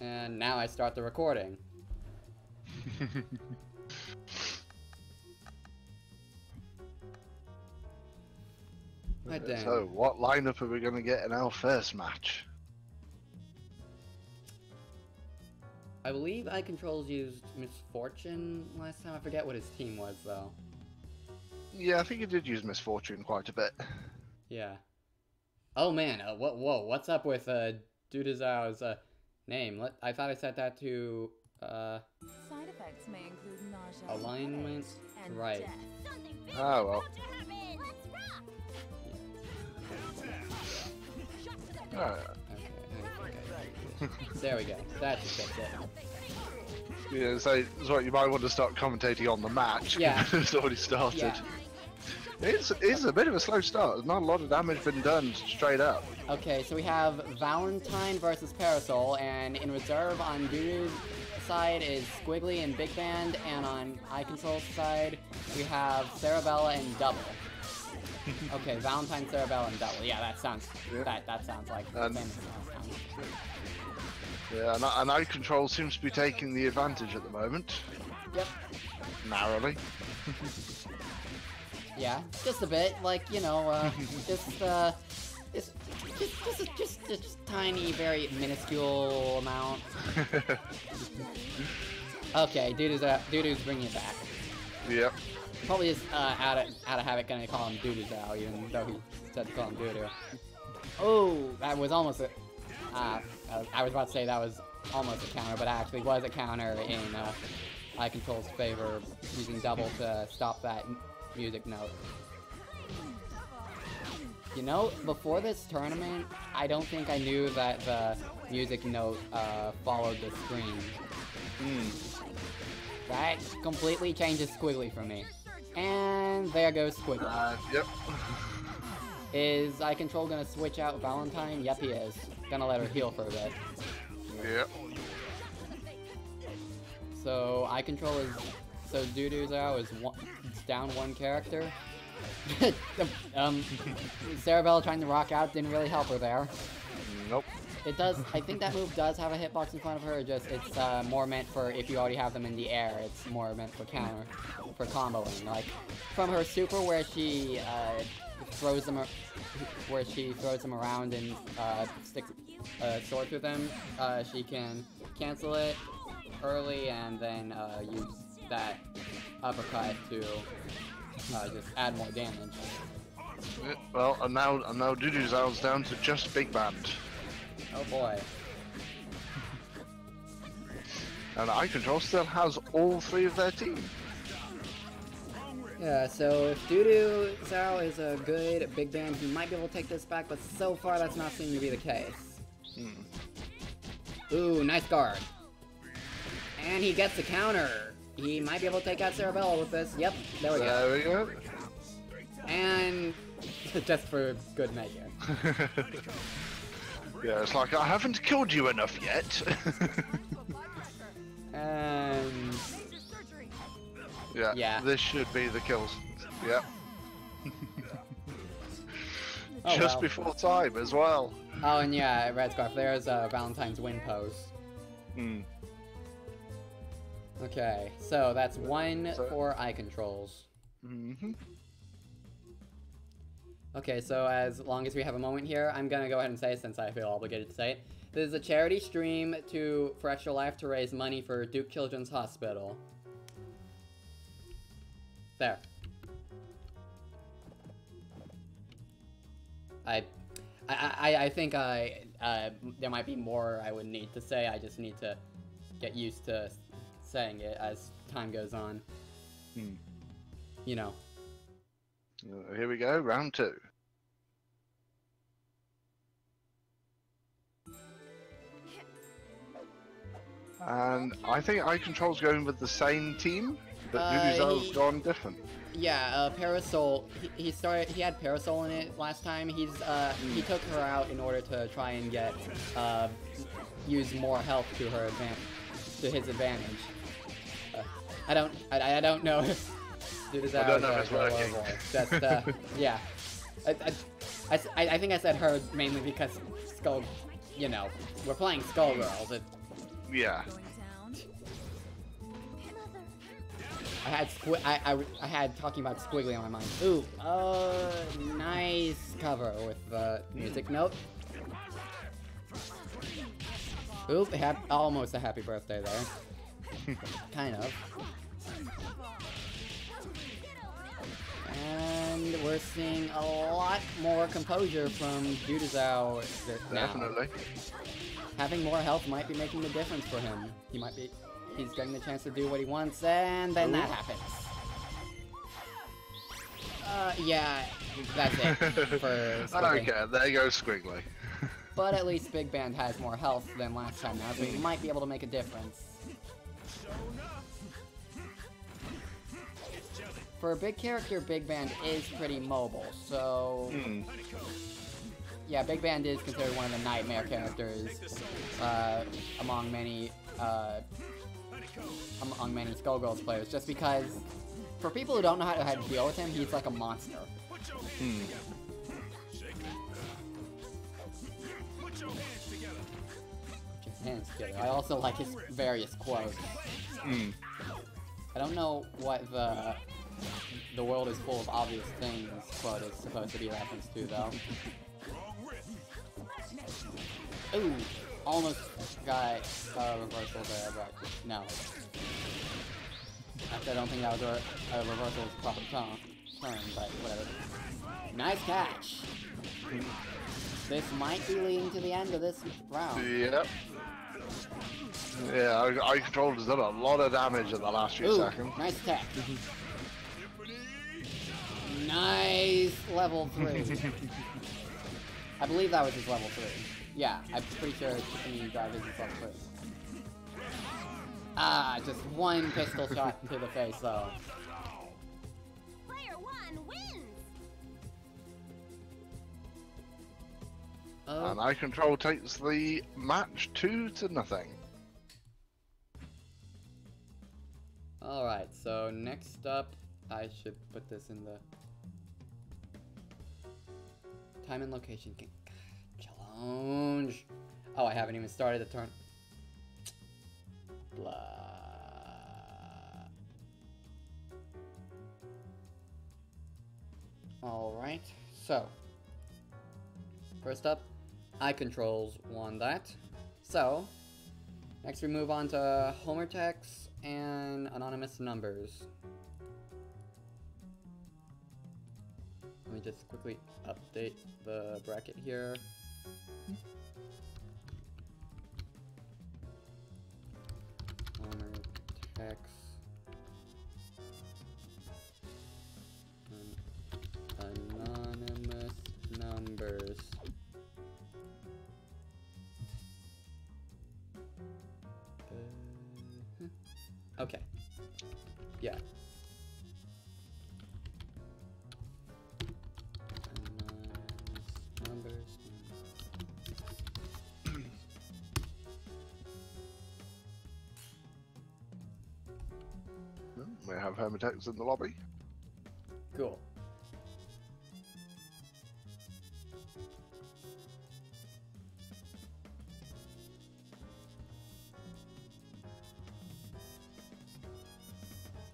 And now I start the recording. My damn. So, what lineup are we going to get in our first match? I believe I controls used Ms. Fortune last time. I forget what his team was though. Yeah, I think he did use Ms. Fortune quite a bit. Yeah. Oh man, uh, what? Whoa, what's up with uh, Dudazao's uh, name? Let, I thought I set that to uh, Side effects may include nausea, alignment. and Right. death. Oh, well. Alright. Okay, I think there we go. That's should fix it. Yeah, so, so you might want to start commentating on the match. Yeah. it's already started. Yeah. It's, it's a bit of a slow start. There's not a lot of damage been done straight up. Okay, so we have Valentine versus Parasoul, and in reserve on Dudu's side is Squiggly and Big Band, and on Eye Control's side we have Cerebella and Double. Okay, Valentine, Cerebella, and Double. Yeah, that sounds Yeah. that that sounds like And- same last time. Yeah, and, and Eye Control seems to be taking the advantage at the moment. Yep. Narrowly. Yeah, just a bit, like you know, uh, just uh, just just just a, just just tiny, very minuscule amount. Okay, Dudu's uh, Dudu's bringing it back. yep. Probably just uh, out of out of habit gonna call him Doodoo now, even though he said to call him Doodoo. Oh, that was almost a. Uh, I was- about to say that was almost a counter, but actually was a counter in uh, Eye Control's favor, using double to stop that music note. You know, before this tournament, I don't think I knew that the music note uh, followed the screen. Hmm. That completely changes Squiggly for me. And there goes Squiggly. Uh, yep. Is Eye Control gonna switch out Valentine? Yep, he is. Gonna let her heal for a bit. Yep. So Eye Control is so Dudu's out is one, it's down one character. um, Cerebella trying to rock out didn't really help her there. Nope. It does. I think that move does have a hitbox in front of her. Just it's uh, more meant for if you already have them in the air. It's more meant for counter, for comboing. Like from her super where she uh, throws them, where she throws them around and uh, sticks uh, swords with them. Uh, she can cancel it early and then uh, use that uppercut to uh, just add more damage. Well, and now and now Dudu's out's down to just Big Band. Oh boy. And Eye Control still has all three of their team. Yeah, so if Dudu Zhao is a good big band, he might be able to take this back, but so far that's not seeming to be the case. Hmm. Ooh, nice guard. And he gets the counter. He might be able to take out Cerebella with this. Yep, there we go. There we go. And just for good measure. yeah, it's like I haven't killed you enough yet. And yeah, Yeah. This should be the kills. Yep. Oh, just well. before time as well. oh, and yeah, Red Scarf. There's uh, Valentine's win pose. Hmm. Okay, so that's one So- for eye controls. hmm Okay, so as long as we have a moment here, I'm gonna go ahead and say, since I feel obligated to say it, this is a charity stream to for Extra Life to raise money for Duke Children's Hospital. There. I, I, I, I think I, uh, there might be more I would need to say. I just need to get used to saying it as time goes on. Hmm. You know. Here we go, round two. And I think I Control's going with the same team, but Uh, Dudu's out's he- gone different. Yeah, uh, Parasoul. He, he started. He had Parasoul in it last time. He's uh, he took her out in order to try and get uh, use more health to her advantage, to his advantage. I don't. I, I don't know. if Dude is I don't know if it's or- or- working. Just uh, yeah. I, I, I I- think I said her mainly because Skull. You know, we're playing Skullgirls. It, Yeah. Going down. Mother. I had squi- I, I, I had talking about squiggly on my mind. Ooh, uh, nice cover with the music note. Oop, almost a happy birthday there. kind of. And we're seeing a lot more composure from now. Definitely. Having more health might be making the difference for him. He might be. He's getting the chance to do what he wants, and then that happens. Uh, yeah, that's it for I don't care. There goes Squiggly. But at least Big Band has more health than last time now, so he might be able to make a difference. For a big character, Big Band is pretty mobile, so Hmm. yeah, Big Band is considered one of the nightmare characters uh, among many uh, among many Skullgirls players, just because for people who don't know how to, how to deal with him, he's like a monster. Hands together. I also like his various quotes. Hmm. I don't know what the the world is full of obvious things But it's supposed to be a reference to though. Ooh, almost got a reversal there, but no. Actually, I don't think that was a, a reversal was proper turn, turn, but whatever. Nice catch. This might be leading to the end of this round. Yep. Yeah, I, I controlled has done a lot of damage in the last few Ooh, seconds. nice attack. nice level three. I believe that was his level three. Yeah, I'm pretty sure Tiffany Drive is his level three. Ah, just one pistol shot to the face though. Player one wins. Oh, And I control takes the match two to nothing. Alright, so next up, I should put this in the time and location. Ga- Challenge. Oh, I haven't even started the turn. Blah. Alright, so first up, I controls won that. So, next we move on to Homer text and anonymous numbers. Let me just quickly update the bracket here. Text numbers. We have Hermitex in the lobby. Cool.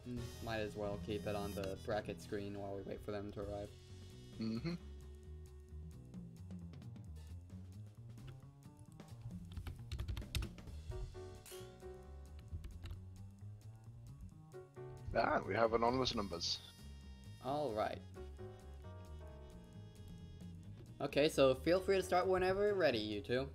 Mm, Might as well keep it on the bracket screen while we wait for them to arrive. Mm-hmm. Have anonymous numbers. Alright. Okay, so feel free to start whenever ready, you two.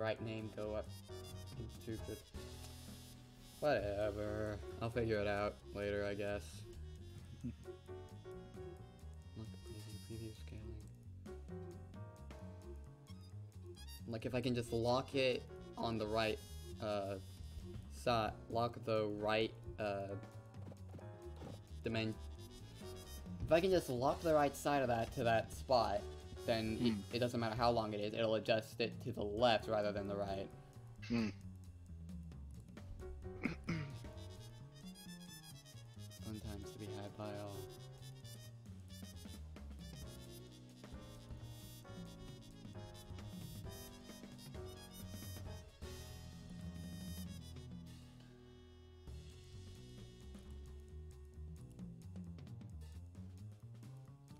Right name go up the whatever. I'll figure it out later, I guess. Look, preview, preview scaling. Like if I can just lock it on the right uh side, lock the right uh dimension. If I can just lock the right side of that to that spot, then it, Hmm. it doesn't matter how long it is, it'll adjust it to the left rather than the right. Hmm. Fun times to be had by all.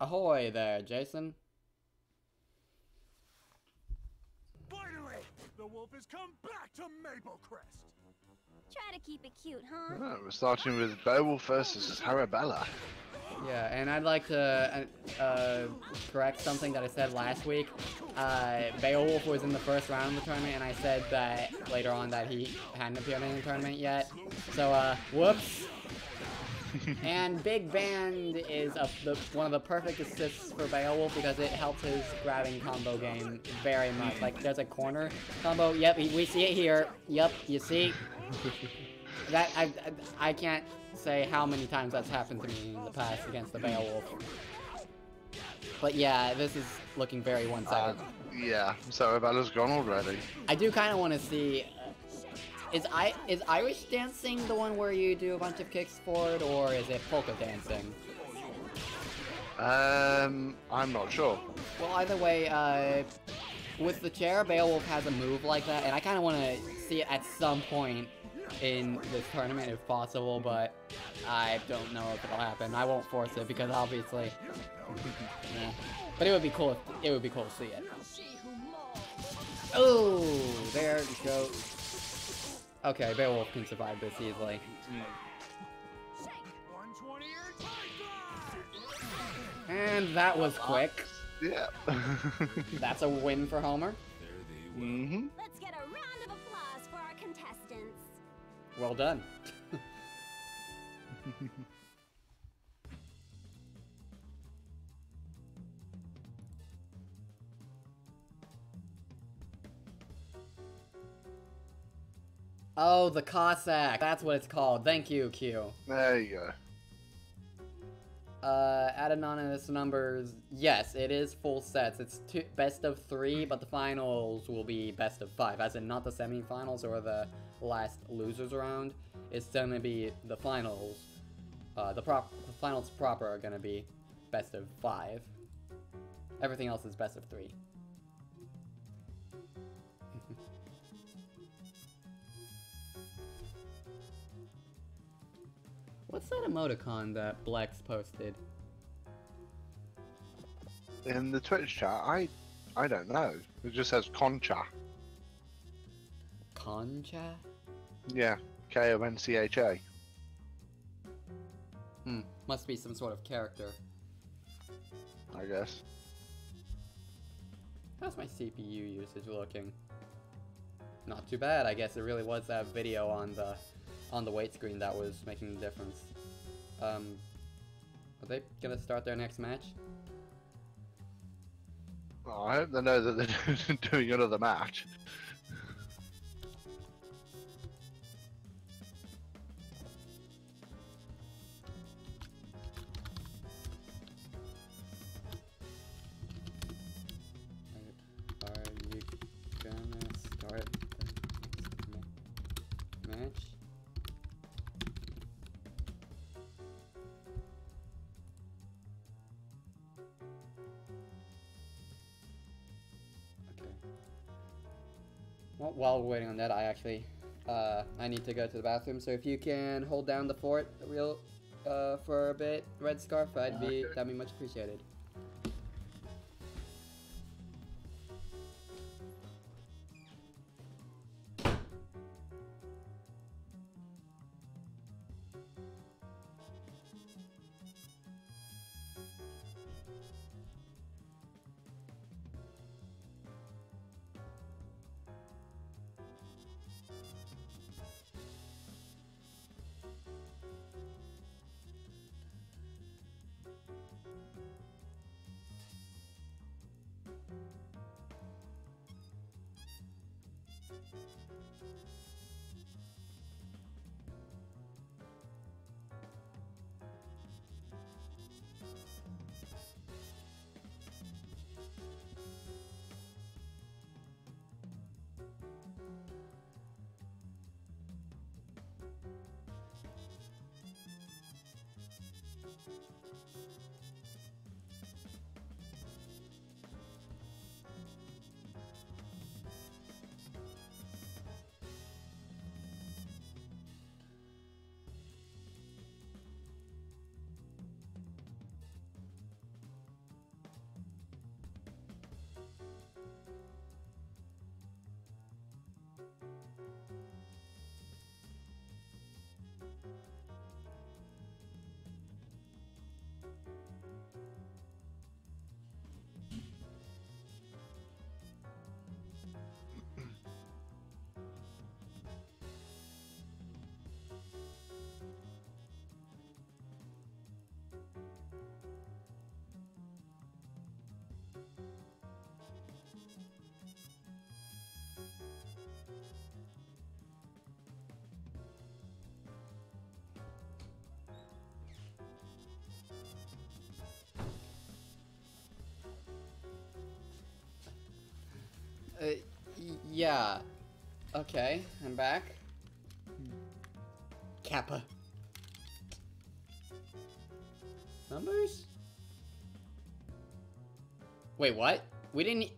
Ahoy there, Jason. Finally, the wolf has come back to Maple Crest. Try to keep it cute, huh? Oh, we're starting with Beowulf versus Cerebella. Yeah, and I'd like to uh, uh, correct something that I said last week. Uh, Beowulf was in the first round of the tournament, and I said that later on that he hadn't appeared in the tournament yet. So, uh, whoops. And Big Band is a, the, one of the perfect assists for Beowulf because it helps his grabbing combo game very much. Like, there's a corner combo. Yep, we see it here. Yep, you see? that I, I I can't say how many times that's happened to me in the past against the Beowulf. But yeah, this is looking very Uh, one-sided. yeah, so Cerebella's gone already. I do kind of want to see. Is I is Irish dancing the one where you do a bunch of kicks forward, or is it polka dancing? Um, I'm not sure. Well, either way, uh, with the chair, Beowulf has a move like that, and I kind of want to see it at some point in this tournament if possible, but I don't know if it'll happen. I won't force it because obviously, yeah. But it would be cool. If, it would be cool to see it. Oh, there we go. Okay, Beowulf can survive this easily. 120 year time And that was quick. Yeah. That's a win for Homer. mm-hmm. Let's get a round of applause for our contestants. Well done. oh, the Cossack. That's what it's called. Thank you, Q. There you go. Uh, add anonymous numbers. Yes, it is full sets. It's two, best of three, but the finals will be best of five. As in, not the semifinals or the last losers round. It's gonna be the finals. Uh, the prop, the finals proper are gonna be best of five. Everything else is best of three. What's that emoticon that Blex posted? In the Twitch chat, I, I don't know. It just says Concha. Concha? Yeah, K O N C H A. Hmm, must be some sort of character. I guess. How's my CPU usage looking? Not too bad, I guess it really was that video on the on the weight screen that was making the difference. Um, are they gonna start their next match? I hope they know that they're doing another match. Well, while we're waiting on that, I actually, uh, I need to go to the bathroom. So if you can hold down the fort real, uh, for a bit, Red Scarf, I'd be that'd be much appreciated. Thank you. Uh, yeah. Okay, I'm back. Kappa. Numbers? Wait, what? We didn't...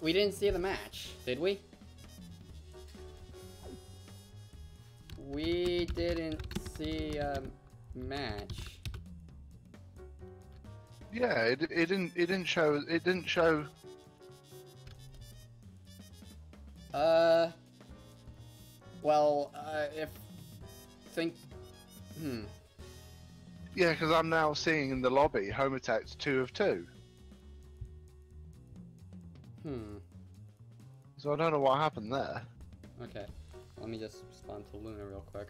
We didn't see the match, did we? We didn't see a match. Yeah, it, it didn't it didn't show it didn't show Uh. Well, uh, if think, hmm. Yeah, because I'm now seeing in the lobby home attacks two of two. Hmm. So I don't know what happened there. Okay. Let me just respond to Luna real quick.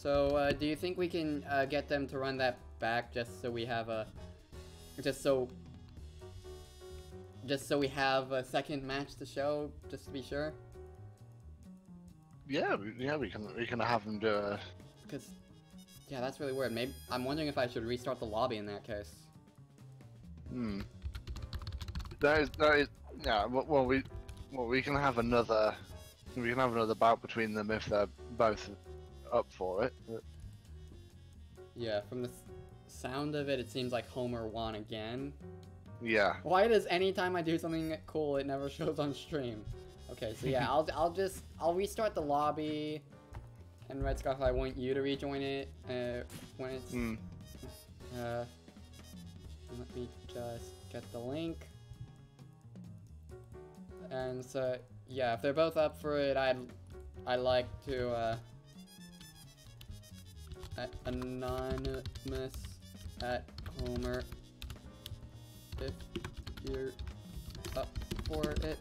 So, uh, do you think we can uh, get them to run that back just so we have a, just so, just so we have a second match to show, just to be sure? Yeah, yeah, we can we can have them do a Because, yeah, that's really weird. Maybe I'm wondering if I should restart the lobby in that case. Hmm. That is that is yeah. Well, well, we well we can have another we can have another bout between them if they're both up for it. but- Yeah, from the sound of it, it seems like Homer won again. Yeah. Why does anytime I do something cool, it never shows on stream? Okay, so yeah, I'll I'll just I'll restart the lobby, and Red Scarf, I want you to rejoin it uh, when it's Hmm. uh. Let me just get the link. And so yeah, if they're both up for it, I'd I'd like to uh. A- anonymous at Homer. If you're up for it,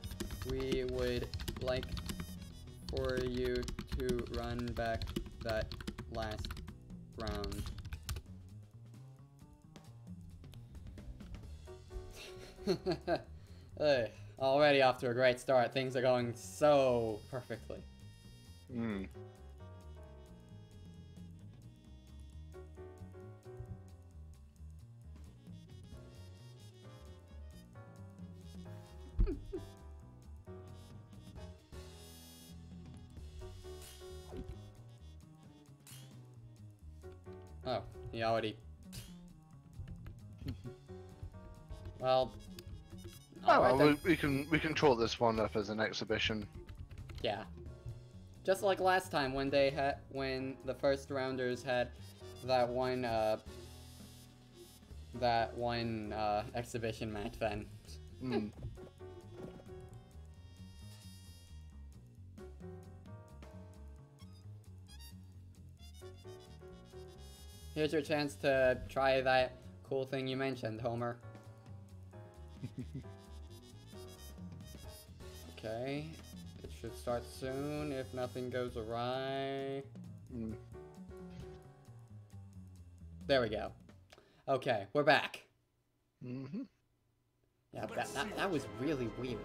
we would like for you to run back that last round. Ugh, already off to a great start. Things are going so perfectly. Hmm. He already. well. Oh, alright well, we, we can we can chalk this one up as an exhibition. Yeah. Just like last time when they had when the first rounders had that one uh that one uh exhibition match then. Hmm. Here's your chance to try that cool thing you mentioned, Homer. okay. It should start soon if nothing goes awry. Hmm. There we go. Okay, we're back. Mm-hmm. Yeah, that, that, that was really weird.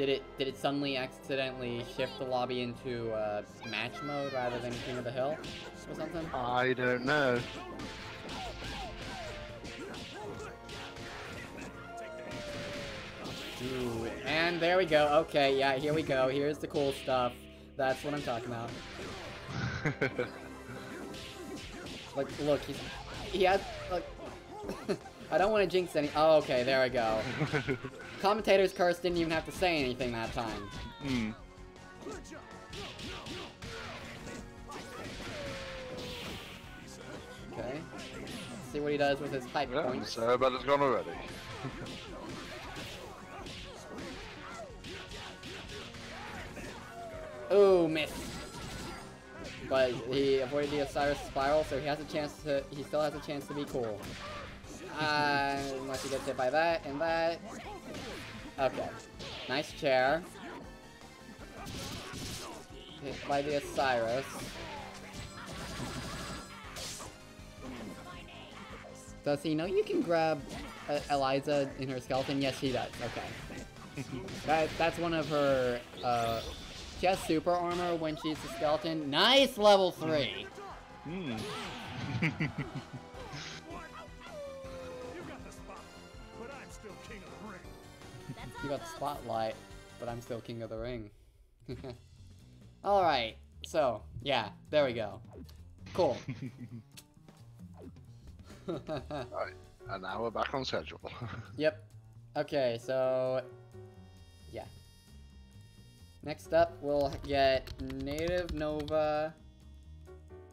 Did it did it suddenly accidentally shift the lobby into uh, match mode rather than King of the Hill or something? I don't know. Ooh, and there we go. Okay, yeah, here we go. Here's the cool stuff. That's what I'm talking about. Like, look, he's, he has, like, I don't want to jinx any. Oh, okay, there we go. Commentator's curse didn't even have to say anything that time. Hmm. Okay. Let's see what he does with his pipe Yeah, points. so but it's gone already. Ooh, miss. But he avoided the Osiris spiral, so he has a chance to. He still has a chance to be cool. Uh, unless he gets hit by that and that. Okay. Nice chair. Hit by the Osiris. Does he know you can grab uh, Eliza in her skeleton? Yes, he does. Okay. that, that's one of her. Uh, she has super armor when she's a skeleton. Nice level three. Hmm. You got the spotlight, but I'm still king of the ring. All right. So yeah, there we go. Cool. Right, and now we're back on schedule. Yep. Okay, so yeah. Next up, we'll get Native Nova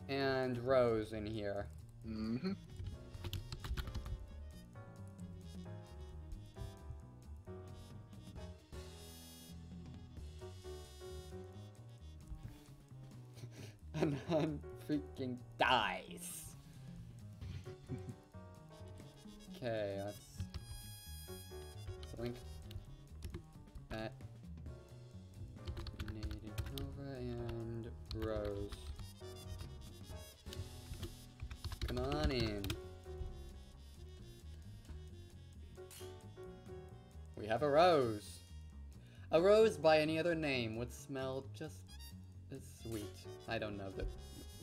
and Rose in here. hmm And then freaking dies. Okay, let's link at Native Nova and Rose. Come on in. We have a rose. A rose by any other name would smell just sweet. I don't know the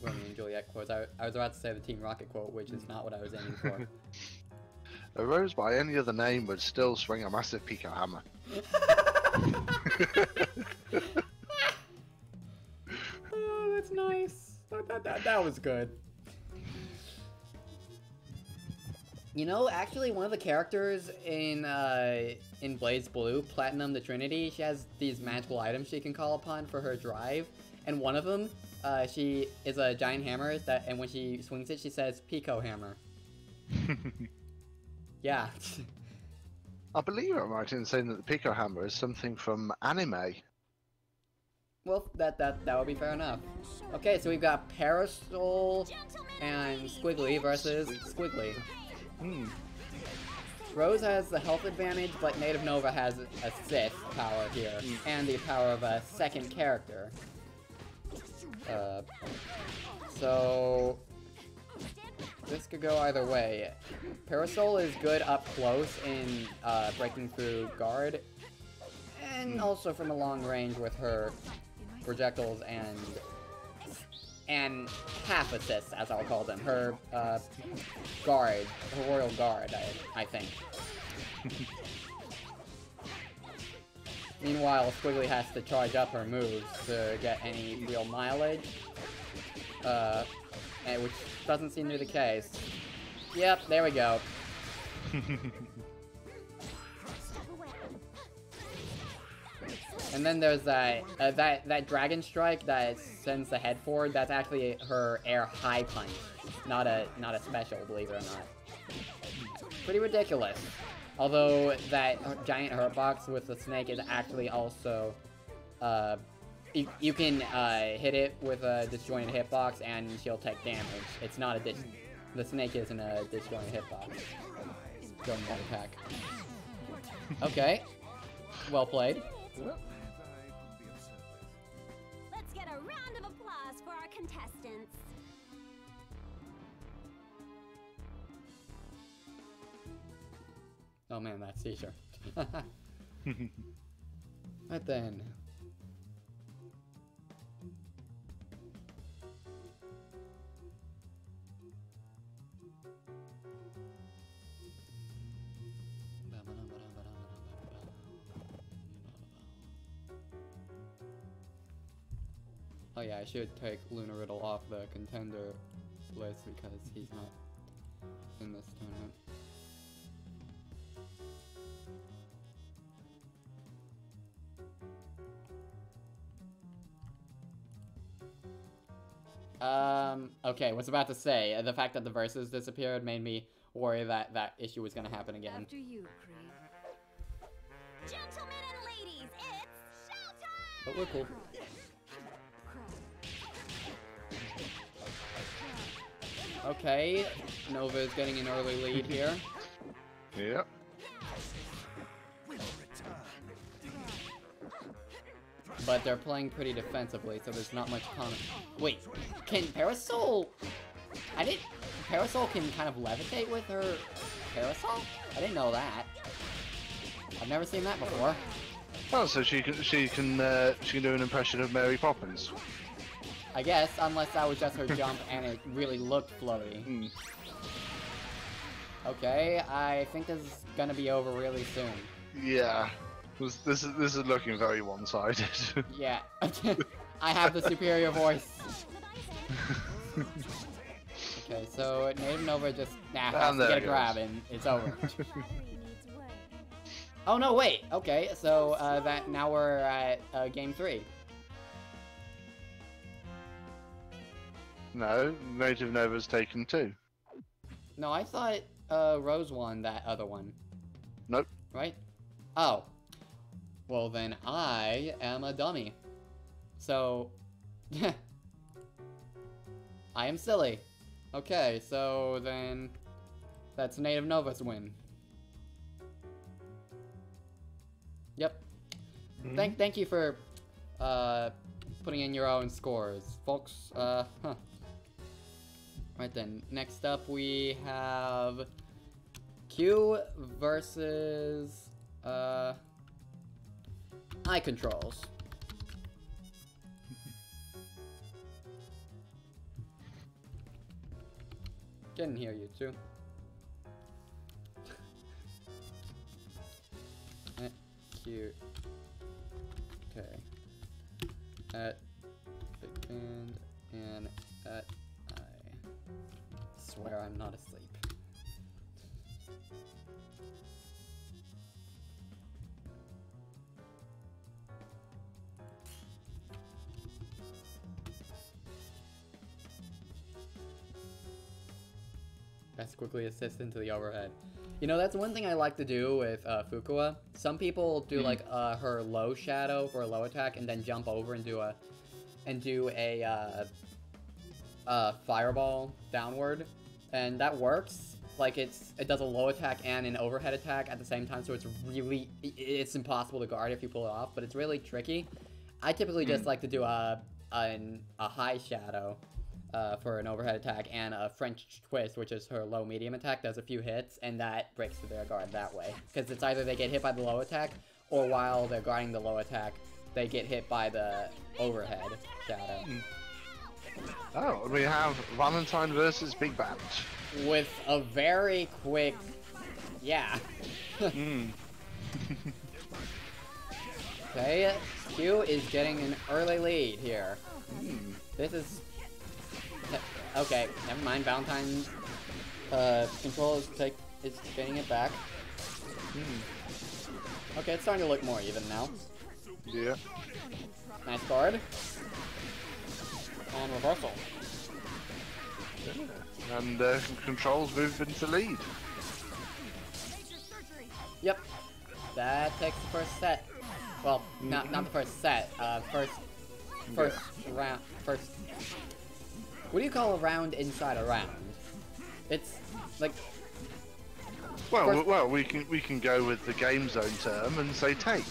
Romeo and Juliet quotes. I, I was about to say the Team Rocket quote, which is not what I was aiming for. A rose by any other name would still swing a massive Pico hammer. oh, that's nice. That, that, that, that was good. You know, actually, one of the characters in uh, in BlazBlue, Platinum the Trinity, she has these magical items she can call upon for her drive, and one of them, uh, she is a giant hammer that, and when she swings it, she says "Pico hammer." Yeah. I believe I'm right in saying that the Pico hammer is something from anime. well, that that that would be fair enough. Okay, so we've got Parasoul and Squiggly versus Squiggly. Hmm. Rose has the health advantage, but Native Nova has a Sith power here, and the power of a second character. Uh, so this could go either way. Parasoul is good up close in uh, breaking through guard, and also from a long range with her projectiles and and half assists, as I'll call them. Her uh, guard, her royal guard, I, I think. Meanwhile, Squiggly has to charge up her moves to get any real mileage, uh, and which doesn't seem to be the case. Yep, there we go. And then there's that uh, that that dragon strike that sends the head forward. That's actually her air high punch, not a not a special, believe it or not. Pretty ridiculous. Although that giant hurt box with the snake is actually also, uh, you, you can uh, hit it with a disjointed hitbox and she'll take damage. It's not a dis. The snake isn't a disjointed hitbox. Don't attack. Okay. Well played. Oh man, that's Seizure. Right then. Oh yeah, I should take Luna Riddle off the contender list because he's not in this tournament. Okay, was about to say, uh, the fact that the verses disappeared made me worry that that issue was gonna happen again. After you, Creed. Gentlemen and ladies, it's showtime! But we're cool. Okay, Nova is getting an early lead here. Yep. But they're playing pretty defensively, so there's not much comment. Wait, can Parasoul... I didn't... Parasoul can kind of levitate with her parasol? I didn't know that. I've never seen that before. Oh, so she can she can uh, she can do an impression of Mary Poppins. I guess, unless that was just her jump and it really looked floaty. Hmm. Okay, I think this is gonna be over really soon. Yeah. This, this is this is looking very one-sided. Yeah. I have the superior voice. Okay, so Native Nova just nah, has And to get a grab and it's over. Battery needs way. oh no, wait. Okay, so uh, that now we're at uh, game three. no, Native Nova's taken two. No, I thought uh, Rose won that other one. Nope. Right? Oh. Well then I am a dummy. So I am silly. Okay, so then that's Native Nova's win. Yep. Thank thank you for uh putting in your own scores, folks. Uh huh. Right then, next up we have Q versus uh eye controls. Can hear you too. Eh, Q. Okay. At big band and at I swear I'm not asleep. Let's quickly assist into the overhead. You know, that's one thing I like to do with uh, Fukua. Some people do Mhm. like uh, her low shadow for a low attack and then jump over and do a and do a uh, uh, fireball downward, and that works. Like it's it does a low attack and an overhead attack at the same time, so it's really it's impossible to guard if you pull it off. But it's really tricky. I typically just Hmm. like to do a an, a high shadow uh, for an overhead attack and a French twist, which is her low medium attack, does a few hits, and that breaks their guard that way. Because it's either they get hit by the low attack, or while they're guarding the low attack, they get hit by the overhead shadow. Oh, we have Valentine versus Big Band. With a very quick, yeah. Hmm. Okay, Q is getting an early lead here. Hmm. This is okay. Never mind. Valentine's uh, control is take is getting it back. Hmm. Okay, it's starting to look more even now. Yeah. Nice guard. And reversal. yeah. And uh, controls move into lead. Yep. That takes the first set. Well, not not the first set. Uh, first first round. First. What do you call a round inside a round? It's like Well, First- well, we can we can go with the game zone term and say take.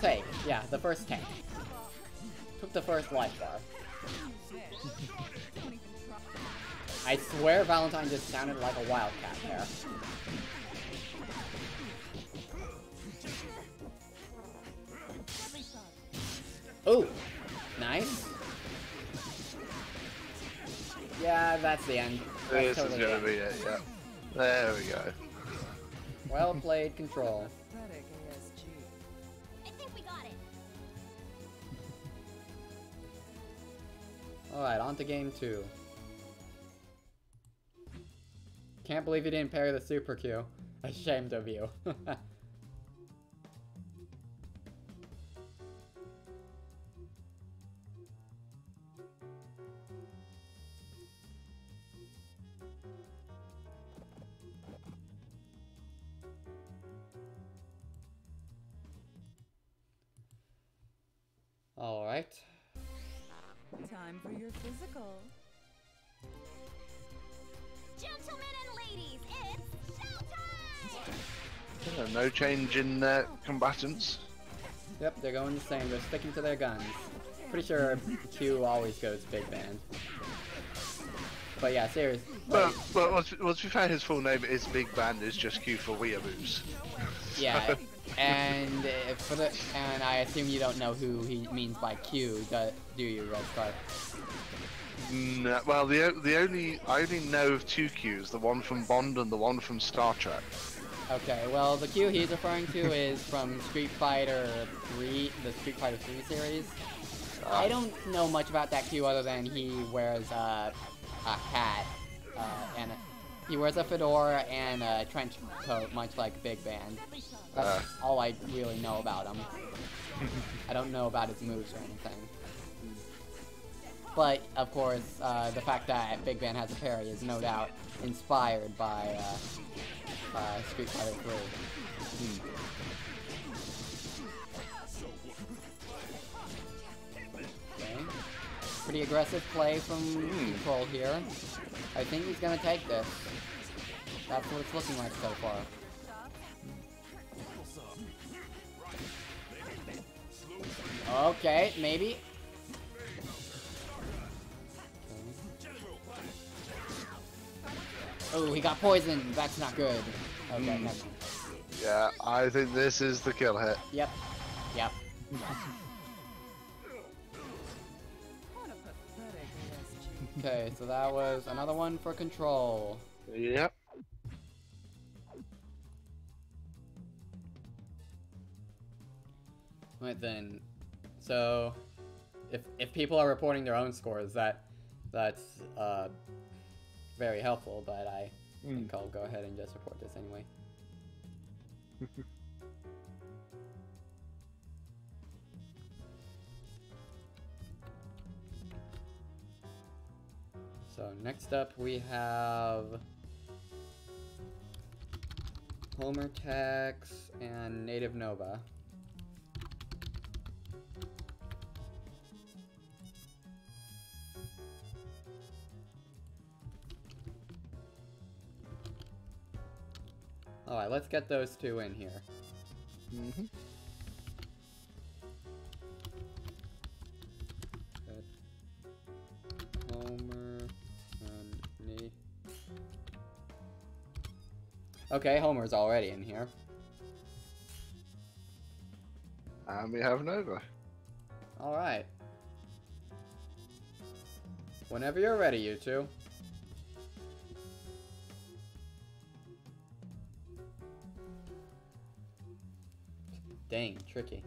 take. Yeah, the first take. Took the first life bar. I swear Valentine just sounded like a wildcat there. Oh, nice. Yeah, that's the end. That's This totally is gonna end. be it, yeah. There we go. Well played, Control. I think we got it. Alright, on to game two. Can't believe you didn't parry the super Q. Ashamed of you. Alright. Time for your physical. Gentlemen and ladies, it's showtime! Yeah, no change in uh, combatants. Yep, they're going the same. They're sticking to their guns. Pretty sure Q always goes big band. But yeah, seriously. But, but well, to- well, to be fair, his full name is Big Band, is just Q for weeaboos. yeah, and uh, for the and I assume you don't know who he means by Q, do, do you, Red Scarf? No, well, the the only I only know of two Qs, the one from Bond and the one from Star Trek. Okay, well the Q he's referring to is from Street Fighter 3, the Street Fighter 3 series. I don't know much about that Q other than he wears uh, a hat uh, and a, he wears a fedora and a trench coat, much like Big Band. That's Uh. all I really know about him. I don't know about his moves or anything. But of course, uh, the fact that Big Band has a parry is no doubt inspired by uh, uh, Street Fighter 3. Okay. Pretty aggressive play from Control here. I think he's gonna take this. That's what it's looking like so far. Okay, maybe. Oh, he got poisoned. That's not good. Okay, Hmm. never- Yeah, I think this is the kill hit. Yep. Yep. What a pathetic ASG. Okay, so that was another one for control. Yep. Right then. So, if if people are reporting their own scores, that that's uh, very helpful. But I think I'll go ahead and just report this anyway. so next up we have Homer Tex and Native Nova. Alright, let's get those two in here. Mm-hmm. Good. Homer and me. Okay, Homer's already in here. And we have Nova. Alright. Whenever you're ready, you two. Tricky.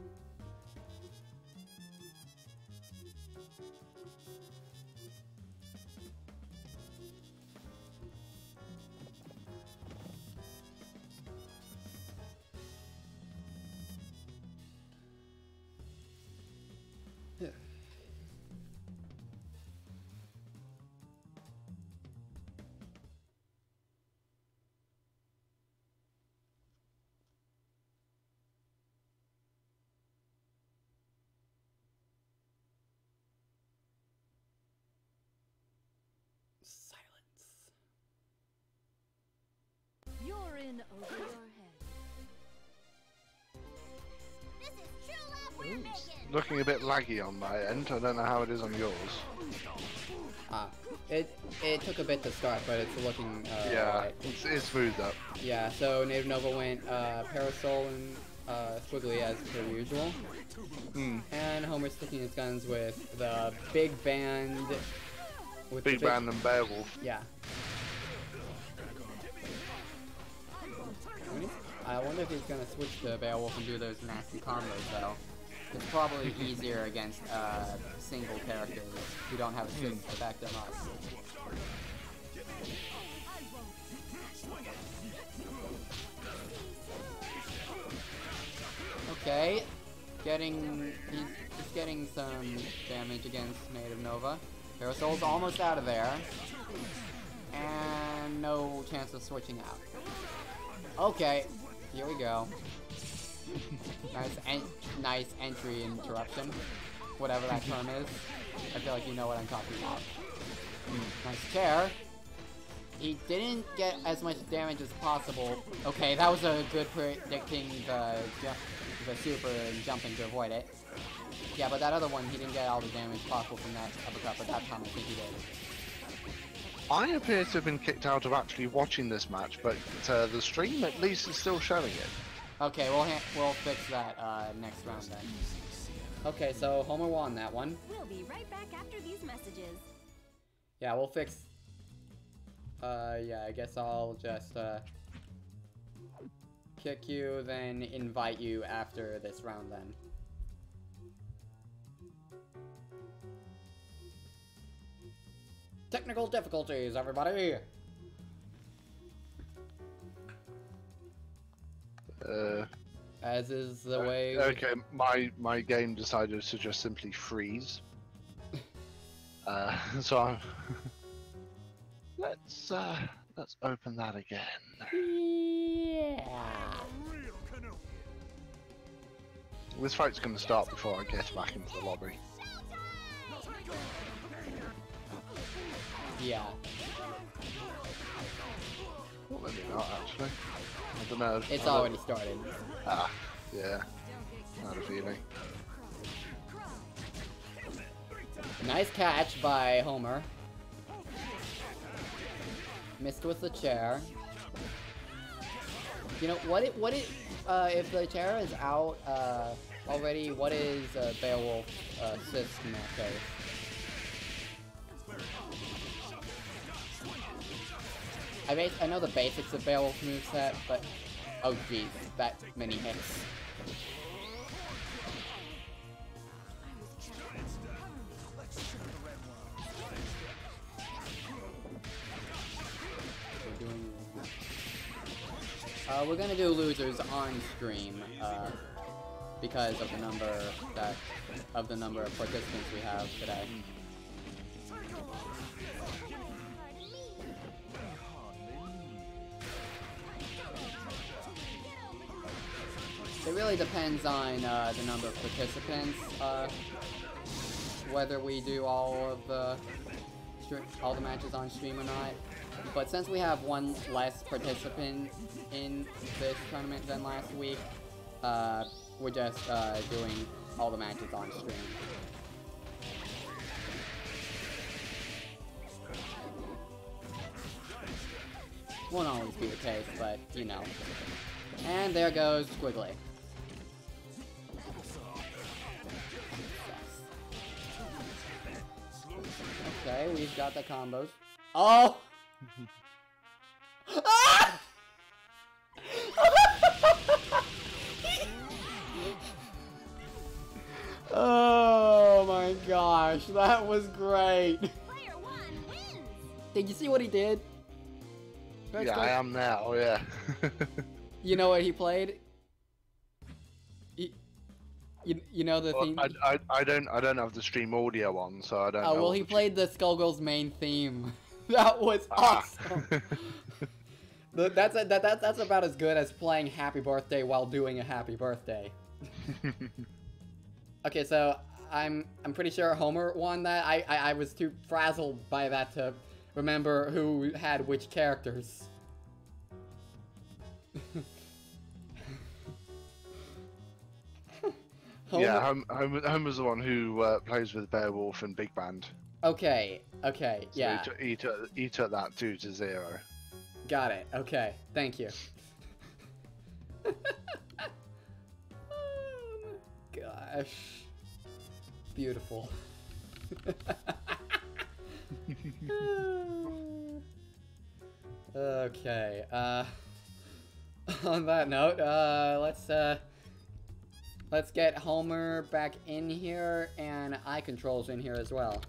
You're in over your head. This is true love we're making! Looking a bit laggy on my end. I don't know how it is on yours. Ah, it it took a bit to start, but it's looking uh, yeah, alright. it's, it's smoothed up. Yeah, so Native Nova went uh, Parasoul and uh, Squigly as per usual. Hmm. And Homer's sticking his guns with the big band. With Big the Band and Beowulf. Yeah. I wonder if he's gonna switch to Beowulf and do those nasty combos though. It's probably easier against uh, single characters who don't have a six to back them up. Okay, getting he's, getting some damage against Native Nova. Parasoul's almost out of there, and no chance of switching out. Okay, here we go. nice, en nice entry interruption, whatever that term is. I feel like you know what I'm talking about. Nice chair. He didn't get as much damage as possible. Okay, that was a good predicting the the super and jumping to avoid it. Yeah, but that other one, he didn't get all the damage possible from that uppercut, but that time I think he did. I appear to have been kicked out of actually watching this match, but uh, the stream at least is still showing it. Okay, we'll ha- we'll fix that uh, next round then. Okay, so Homer won that one. We'll be right back after these messages. Yeah, we'll fix. Uh, yeah, I guess I'll just uh, kick you, then invite you after this round then. Technical difficulties, everybody. Uh, As is the way. okay, my my game decided to just simply freeze. Uh, so I'm let's uh, let's open that again. Yeah. This fight's going to start before I get back into the lobby. Yeah. Well, maybe not actually. I don't know. It's already started. Ah, yeah. Had a feeling. Nice catch by Homer. Missed with the chair. You know what? It what it uh, if the chair is out uh, already? What is uh, Beowulf uh, system in that case? I bas- I know the basics of Beowulf moveset, but oh geez, that many hits. We're. Uh, we're gonna do losers on stream, uh, because of the number that of the number of participants we have today. It really depends on uh, the number of participants, uh, whether we do all of the all the matches on stream or not. But since we have one less participant in this tournament than last week, uh, we're just uh, doing all the matches on stream. Won't always be the case, but you know. And there goes Squigly. Okay, we've got the combos. Oh! Ah! oh my gosh, that was great. Player one wins. Did you see what he did? Rex, Yeah, go- I am now. Yeah. You know what he played? You, you know the Well, theme? I, I, I don't I don't have the stream audio on, so I don't. Oh know well, he the- played the Skullgirls main theme. that was Ah. awesome. That's, a, that, that, that's about as good as playing Happy Birthday while doing a Happy Birthday. Okay, so I'm I'm pretty sure Homer won that. I, I I was too frazzled by that to remember who had which characters. Yeah, Hom- Homer, Homer's the one who uh, plays with Beowulf and Big Band. Okay. Okay. So yeah. He, took he, he took that two to zero. Got it. Okay. Thank you. gosh. Beautiful. okay, uh... On that note, uh, let's, uh... Let's get Homer back in here, and eye controls in here as well.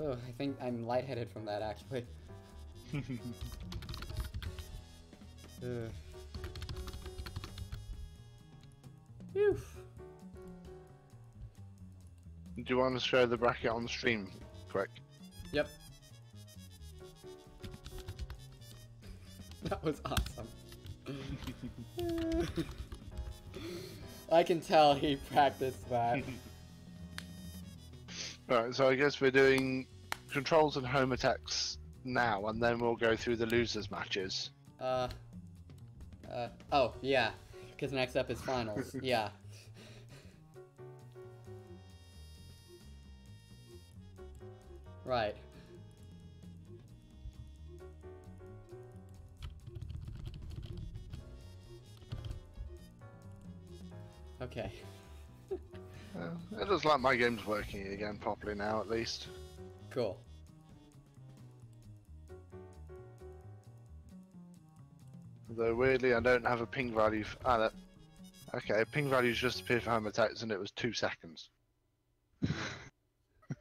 Oh, I think I'm lightheaded from that, actually. Ugh. Phew. Do you want to show the bracket on the stream quick? Yep. That was awesome. I can tell he practiced that. Right, so I guess we're doing controls and Homer Tex now, and then we'll go through the losers matches. Uh. Uh. Oh, yeah. Because next up is finals. yeah. Right. Okay. Uh, it looks like my game's working again properly now, at least. Cool. Though weirdly, I don't have a ping value. f ah, that... Okay, ping values just appeared for Homer Tex, and it was two seconds.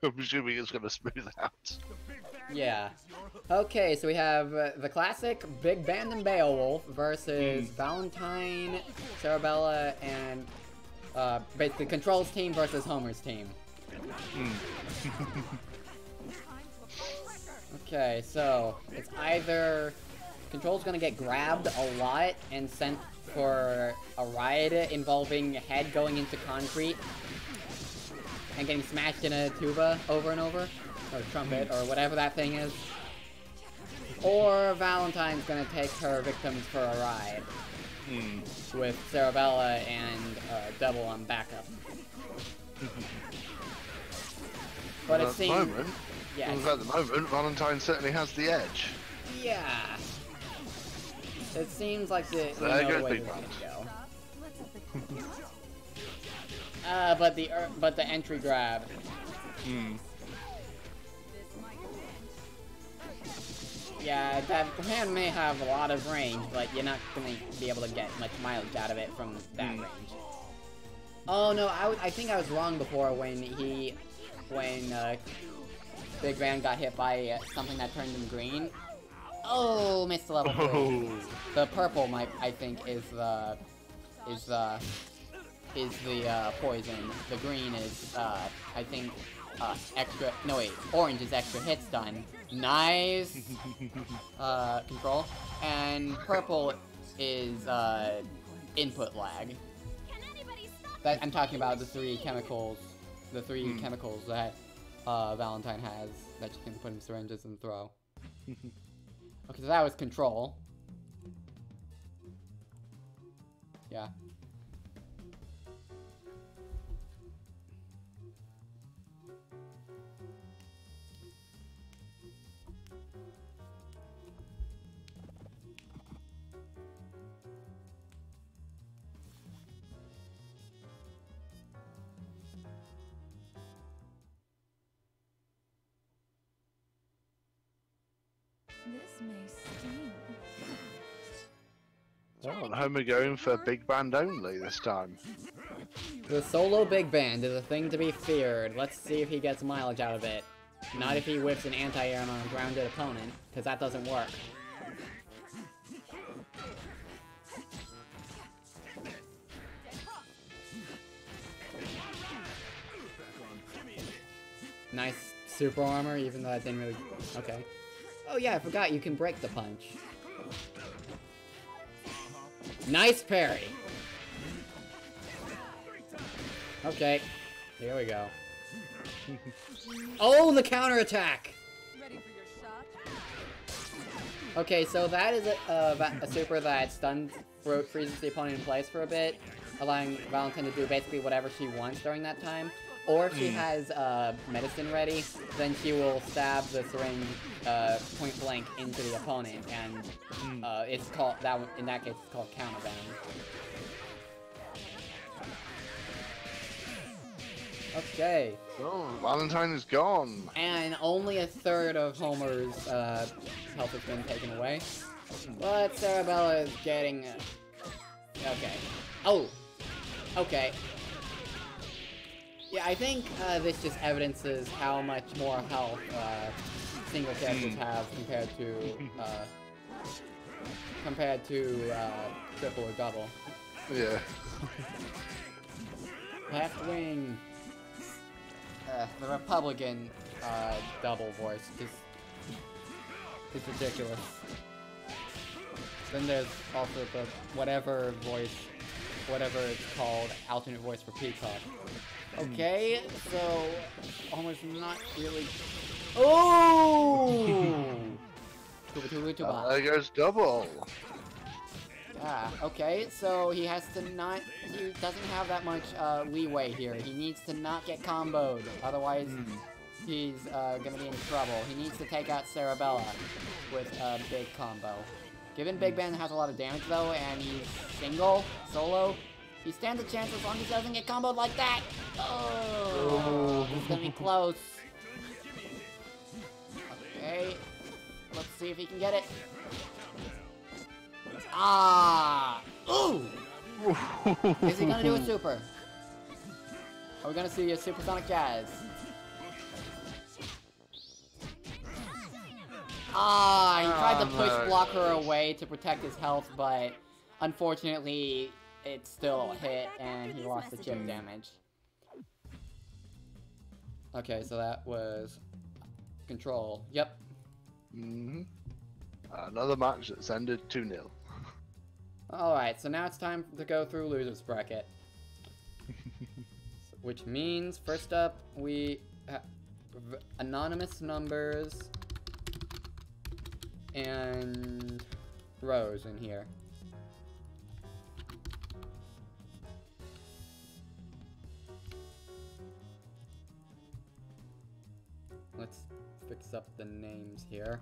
I'm assuming it's going to smooth out. The big bad Yeah. is your hook. Okay, so we have uh, the classic Big Band and Beowulf versus Hmm. Valentine, Cerebella, and uh, basically Control's team versus Homer's team. Okay, so it's either Control's gonna get grabbed a lot and sent for a ride involving head going into concrete and getting smashed in a tuba over and over, or trumpet, or whatever that thing is. Or Valentine's gonna take her victims for a ride with Cerebella and uh, Double on backup. but Well, it at the seems, moment, yeah, well, at the moment, Valentine certainly has the edge. yeah. It seems like the, we There know the goes way Big this is gonna go. Let's have the Uh, but the er, but the entry grab. This Yeah, that hand may have a lot of range, but you're not gonna be able to get much mileage out of it from that Hmm. range. Oh no, I, w- I think I was wrong before when he, when uh, Big Band got hit by uh, something that turned him green. Oh, missed the level three. Oh, The purple might I think is the is the is the uh, poison. The green is uh, I think uh, extra. No wait, orange is extra hits done. Nice uh, control, and purple is uh, input lag. Can anybody stop That I'm talking about the three chemicals, the three Hmm. chemicals that uh, Valentine has that you can put in syringes and throw. okay, so that was control. Yeah. This may sting. well, home are going for big band only this time. The solo big band is a thing to be feared. Let's see if he gets mileage out of it. Not if he whips an anti-air on a grounded opponent, because that doesn't work. Nice super armor, even though I didn't really... Okay. Oh yeah, I forgot you can break the punch. Nice parry! Okay, here we go. oh, the counterattack! Ready for your shot? Okay, so that is a, a, a super that stuns, fro- freezes the opponent in place for a bit, allowing Valentine to do basically whatever she wants during that time. Or if she has uh, medicine ready, then she will stab the syringe uh, point blank into the opponent, and uh, it's called that. One, in that case, it's called counterband. Okay. Oh, Valentine is gone. And only a third of Homer's uh, health has been taken away. But Cerebella is getting... Uh, okay. Oh! Okay. Yeah, I think uh, this just evidences how much more health uh, single characters have compared to uh, compared to uh, triple or double. Yeah. Left wing. Uh, the Republican uh, double voice is is ridiculous. Then there's also the whatever voice, whatever it's called, alternate voice for Peacock. Okay, so almost not really. Oh! Uh, there goes double. Ah, okay, so he has to not, he doesn't have that much uh, leeway here. He needs to not get comboed, otherwise he's uh, gonna be in trouble. He needs to take out Cerebella with a big combo. Given Big Band has a lot of damage though, and he's single, solo, he stands a chance as long as he doesn't get comboed like that. Oh, it's gonna be close. Okay, let's see if he can get it. Ah! Ooh! Is he gonna do a super? Are we gonna see a supersonic jazz? Ah, he tried to Oh, push block her away to protect his health, but unfortunately, it still hit and he lost the chip damage. Okay, so that was control. Yep. hmm Another match that's ended 2 0. Alright, so now it's time to go through loser's bracket. Which means, first up, we have anonymous numbers and Rose in here. Let's fix up the names here.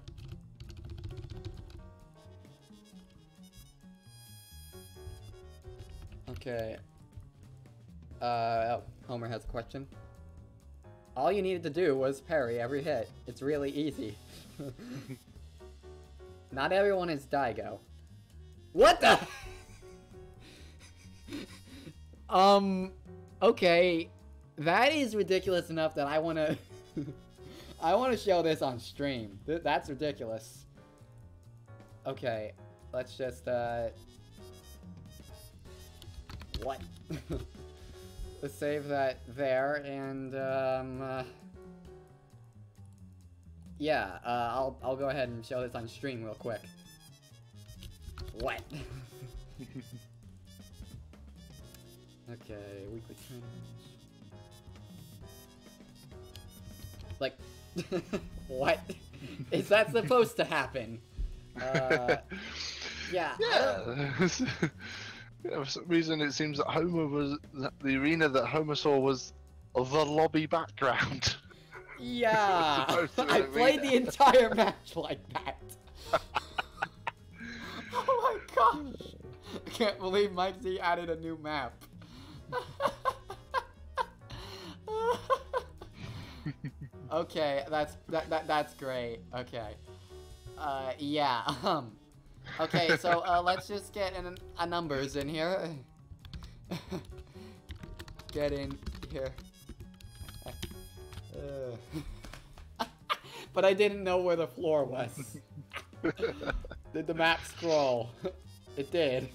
Okay. Uh, oh, Homer has a question. All you needed to do was parry every hit. It's really easy. Not everyone is Daigo. What the? um, okay. That is ridiculous enough that I want to... I want to show this on stream. Th that's ridiculous. Okay, let's just, uh... What? Let's save that there, and, um... Uh, yeah, uh, I'll, I'll go ahead and show this on stream real quick. What? okay, weekly trends. Like, what? Is that supposed to happen? Uh, yeah. Yeah. For some reason, it seems that Homer was that the arena that Homer saw was the lobby background. Yeah, I played the entire match like that. oh my gosh! I can't believe Mike Z added a new map. Okay, that's that, that that's great. Okay. Uh, yeah. Um. Okay, so uh, let's just get in a numbers in here. get in here. Uh. but I didn't know where the floor was. did the map scroll? it did.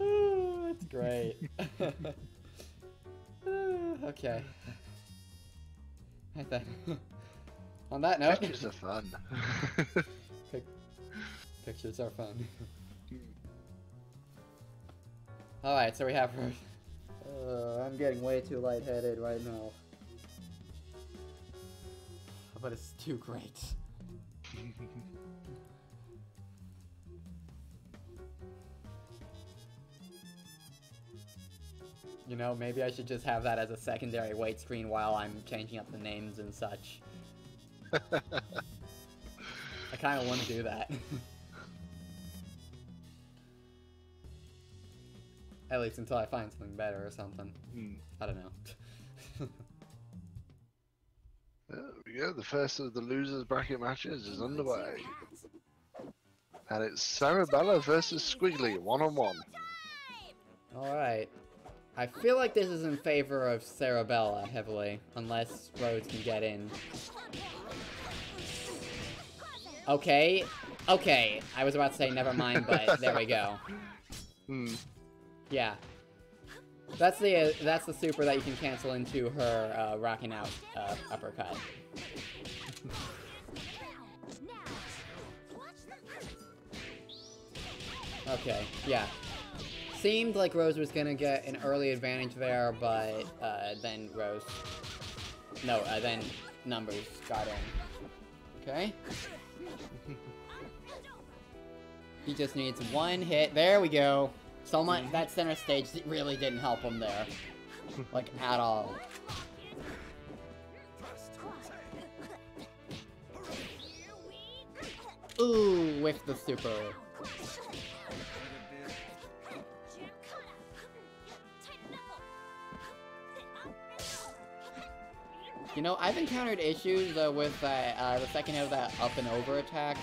Ooh, That's great. Uh, okay. Right then. On that note, Pictures are fun. pic- pictures are fun. Alright, so we have her. Uh, I'm getting way too lightheaded right now. But it's too great. You know, maybe I should just have that as a secondary wait screen while I'm changing up the names and such. I kind of want to do that. At least until I find something better or something. Hmm. I don't know. There we go. The first of the losers bracket matches is underway, and it's Cerebella versus Squigly, one on one. Alright. I feel like this is in favor of Cerebella heavily, unless Rose can get in. Okay. Okay. I was about to say never mind, but there we go. Hmm. Yeah. That's the uh, that's the super that you can cancel into her uh, rocking out uh, uppercut. Okay, yeah. Seemed like Rose was gonna get an early advantage there, but uh, then Rose. No, uh, then numbers got in. Okay. He just needs one hit. There we go. So much that center stage really didn't help him there, like at all. Ooh, with the super. You know, I've encountered issues uh, with uh, uh, the second hit of that up and over attack.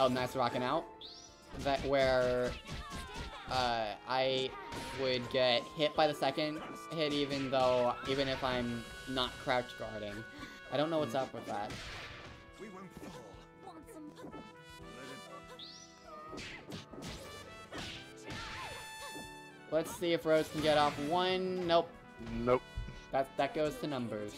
Oh, nice rocking out. That where uh, I would get hit by the second hit even though, even if I'm not crouch guarding. I don't know what's up with that. We won't fall. Let's see if Rose can get off one. Nope. Nope. That, that goes to numbers.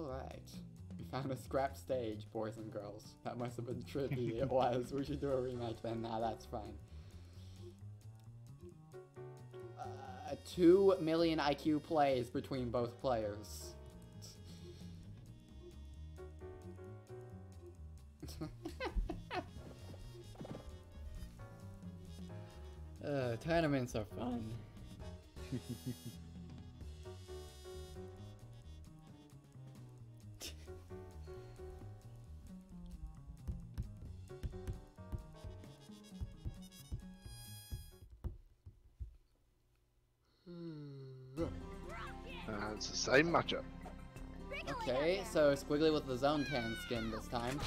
Alright. We found a scrap stage, boys and girls. That must have been tricky. It was. We should do a rematch then. Nah, that's fine. Uh, two million IQ plays between both players. uh, tournaments are fun. Uh, it's the same matchup. Okay, so Squigly with the Zone Tan skin this time.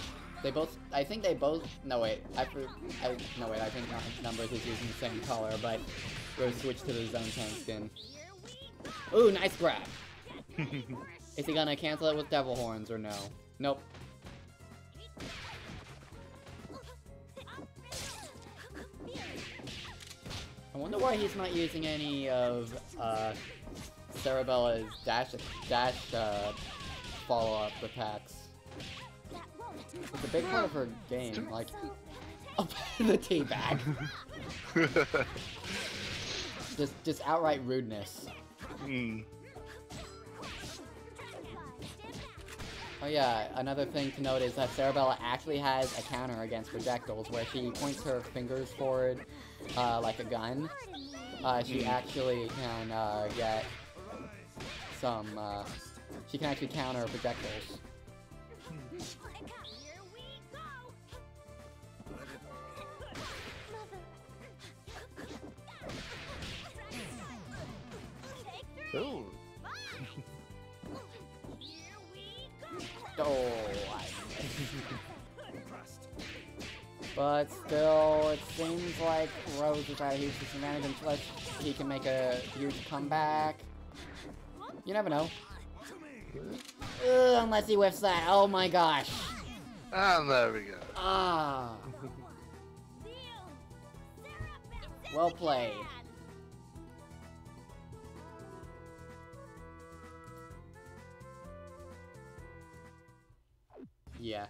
They both, I think they both, no wait, I, I no wait, I think Numbers is using the same color, but Rose switched to the Zone Tan skin. Ooh, nice grab! is he gonna cancel it with Devil Horns or no? Nope. I wonder why he's not using any of, uh, Cerebella's dash, dash, uh, follow-up attacks. It's a big part of her game, like, oh, the tea bag. Just, just outright rudeness. Hmm. Oh yeah, another thing to note is that Cerebella actually has a counter against projectiles, where she points her fingers forward, uh, like a gun. Uh, she actually can, uh, get some, uh, she can actually counter projectiles. Ooh. Oh, But still, it seems like Rose is at a huge disadvantage unless he can make a huge comeback. You never know. Ugh, unless he whiffs that. Oh my gosh. And there we go. Ah. Well played. Yeah.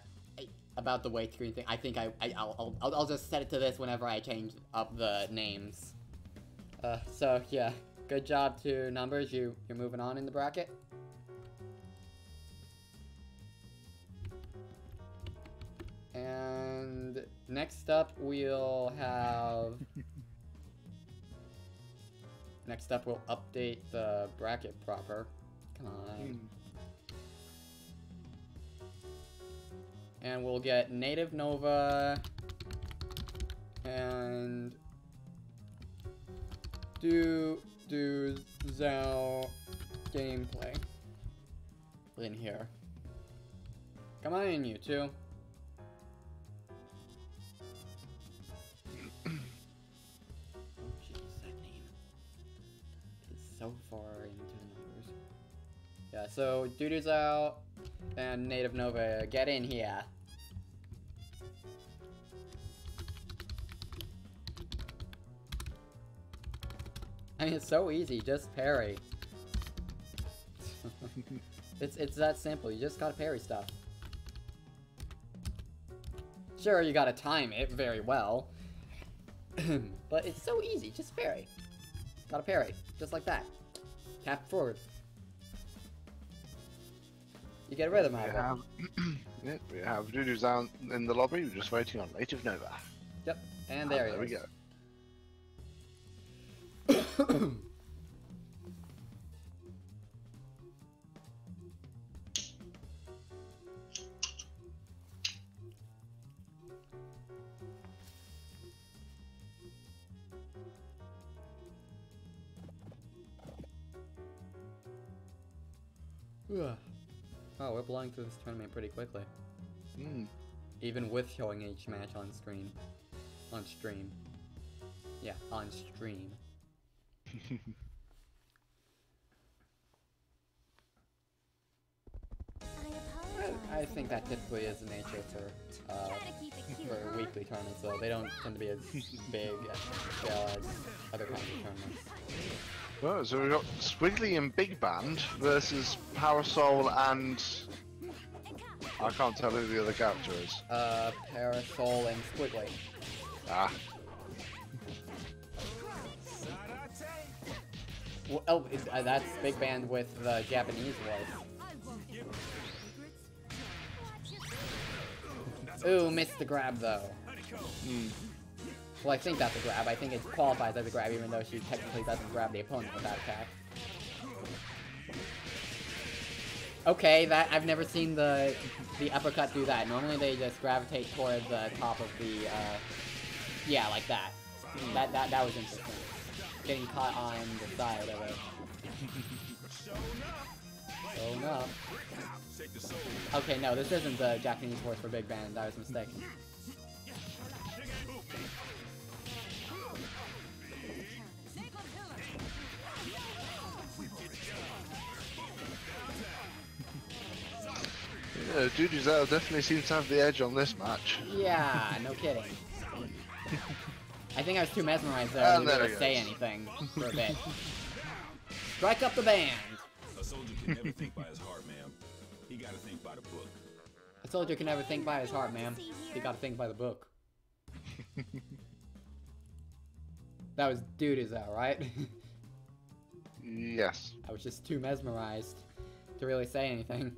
About the wait screen thing, I think I, I I'll, I'll I'll just set it to this whenever I change up the names. Uh, so yeah, good job to numbers. You you're moving on in the bracket. And next up we'll have. next up we'll update the bracket proper. Come on. And we'll get Native Nova and do do Zao gameplay in here. Come on in, you two. Jeez, that name is so far into the numbers. Yeah, so Dudu's out and Native Nova, get in here. I mean, it's so easy, just parry. it's it's that simple. You just gotta parry stuff. Sure, you gotta time it very well, but it's so easy. Just parry. Gotta parry, just like that. Tap forward. You get out We of it. have, yeah, we have Dudu's down in the lobby. We're just waiting on Native Nova. Yep, and Ah, there, there it we go. Ugh. Oh, we're blowing through this tournament pretty quickly. Hmm. Even with showing each match on screen. On stream. Yeah, on stream. I I. I think that typically is the nature for uh, Try to keep it cute, for weekly tournaments, though. They don't tend to be as big at scale as other kinds of tournaments. Well, so we've got Squigly and Big Band versus Parasoul and I can't tell who the other character is. Uh, Parasoul and Squigly. Ah, Well, oh, uh, that's Big Band with the Japanese voice. Ooh, missed the grab though. hmm. Well, I think that's a grab. I think it qualifies as a grab, even though she technically doesn't grab the opponent with that attack. Okay, that I've never seen the the uppercut do that. Normally they just gravitate toward the top of the, uh, yeah, like that. That that that was interesting. Getting caught on the side of it. Showing up. Okay, no, this isn't the Japanese voice for Big Band. That was a mistake. yeah, Dudu's out definitely seems to have the edge on this match. Yeah, no kidding. I think I was too mesmerized there And to there really say anything for a bit. Strike up the band! A soldier can never think by his heart, soldier can never think by his heart, man. He gotta think by the book. that was dude is that, right? Yes. I was just too mesmerized to really say anything.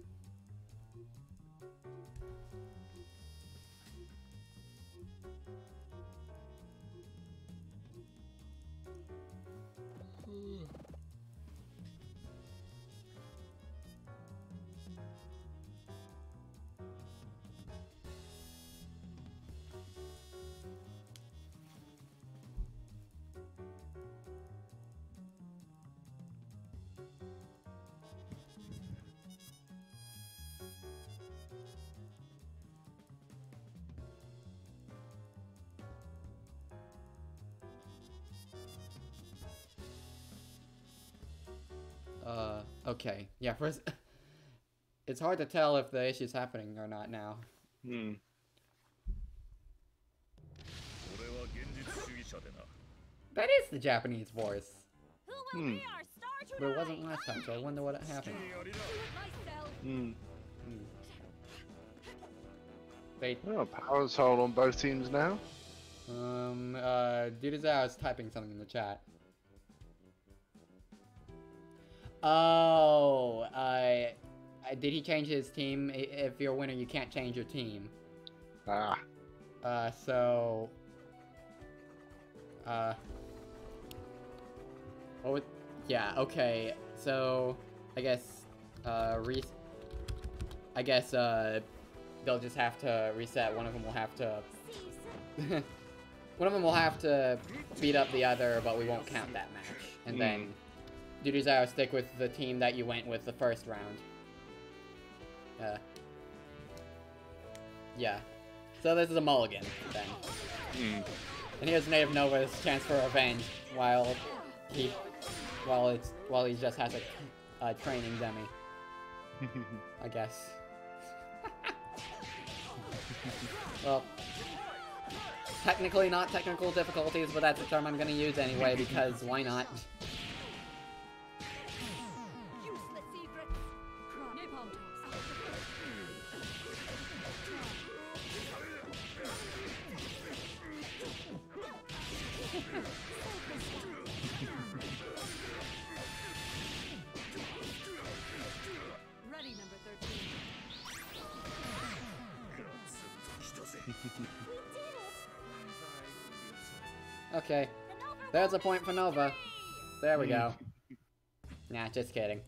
Uh, okay. Yeah, first... it's hard to tell if the issue's happening or not now. Hmm. the Japanese voice. Hmm. But it wasn't last time, so I wonder what happened. Hmm. Hmm. Oh, power's hold on both teams now. Um, uh, dude is out typing something in the chat. Oh, uh, did he change his team? If you're a winner, you can't change your team. Ah. Uh, so, uh, would, yeah, okay, so, I guess, uh, Reese, I guess, uh, they'll just have to reset. One of them will have to. one of them will have to beat up the other, but we won't count that match. And then Duduzao stick with the team that you went with the first round. Uh. Yeah. So this is a mulligan then. Hmm. And here's Native Nova's chance for revenge while he while it's while he just has a, a training dummy, I guess. well, technically not technical difficulties, but that's the term I'm gonna use anyway because why not? A point for Nova. There we go. Nah, just kidding.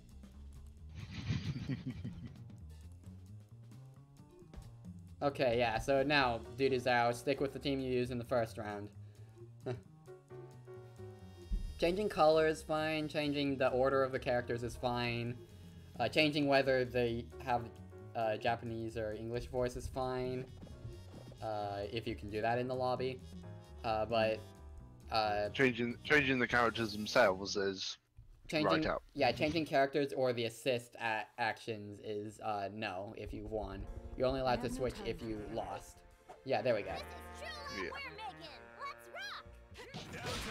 Okay, yeah, so now, Duduzao, stick with the team you used in the first round. changing color is fine, changing the order of the characters is fine. Uh, changing whether they have uh, Japanese or English voice is fine. Uh, if you can do that in the lobby. Uh, but uh, Changing changing the characters themselves is changing out. yeah changing characters or the assist at actions is uh no if you won you're only allowed to have no switch if you lost yeah there we go This is true love Yeah. we're making. Let's rock.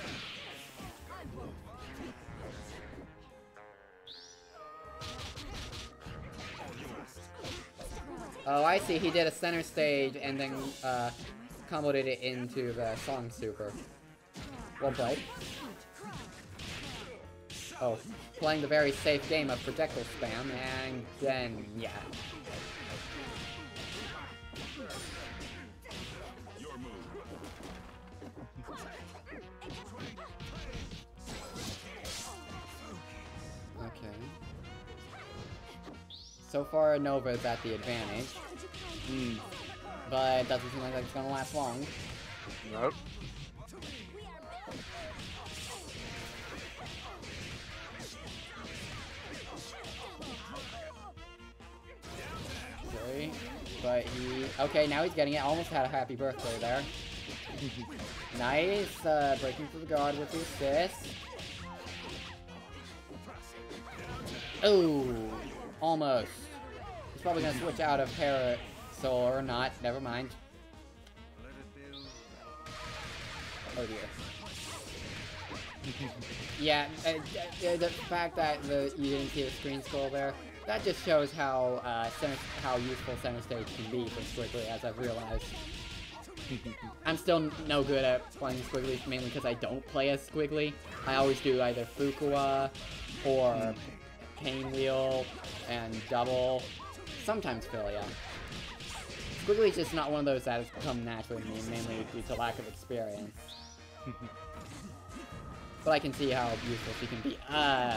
I won't. oh i see he did a center stage and then uh comboed it into the song super well played oh playing the very safe game of projectile spam and then yeah. Okay. So far nova's at the advantage. Hmm. but it doesn't seem like it's gonna last long. Nope. But he... Okay, now he's getting it. Almost had a happy birthday there. nice, uh, breaking through the guard with the assist. Oh, almost. He's probably gonna switch out of Parasoul or not. Never mind. Oh dear. yeah, uh, uh, the fact that the you didn't see the screen scroll there, that just shows how uh, center, how useful center stage can be for Squigly, as I've realized. I'm still no good at playing Squigly, mainly because I don't play as Squigly. I always do either Fukua or Painwheel and Double, sometimes Filia. Squigly's just not one of those that has come naturally to me, mainly due to lack of experience. but I can see how useful she can be. Uh,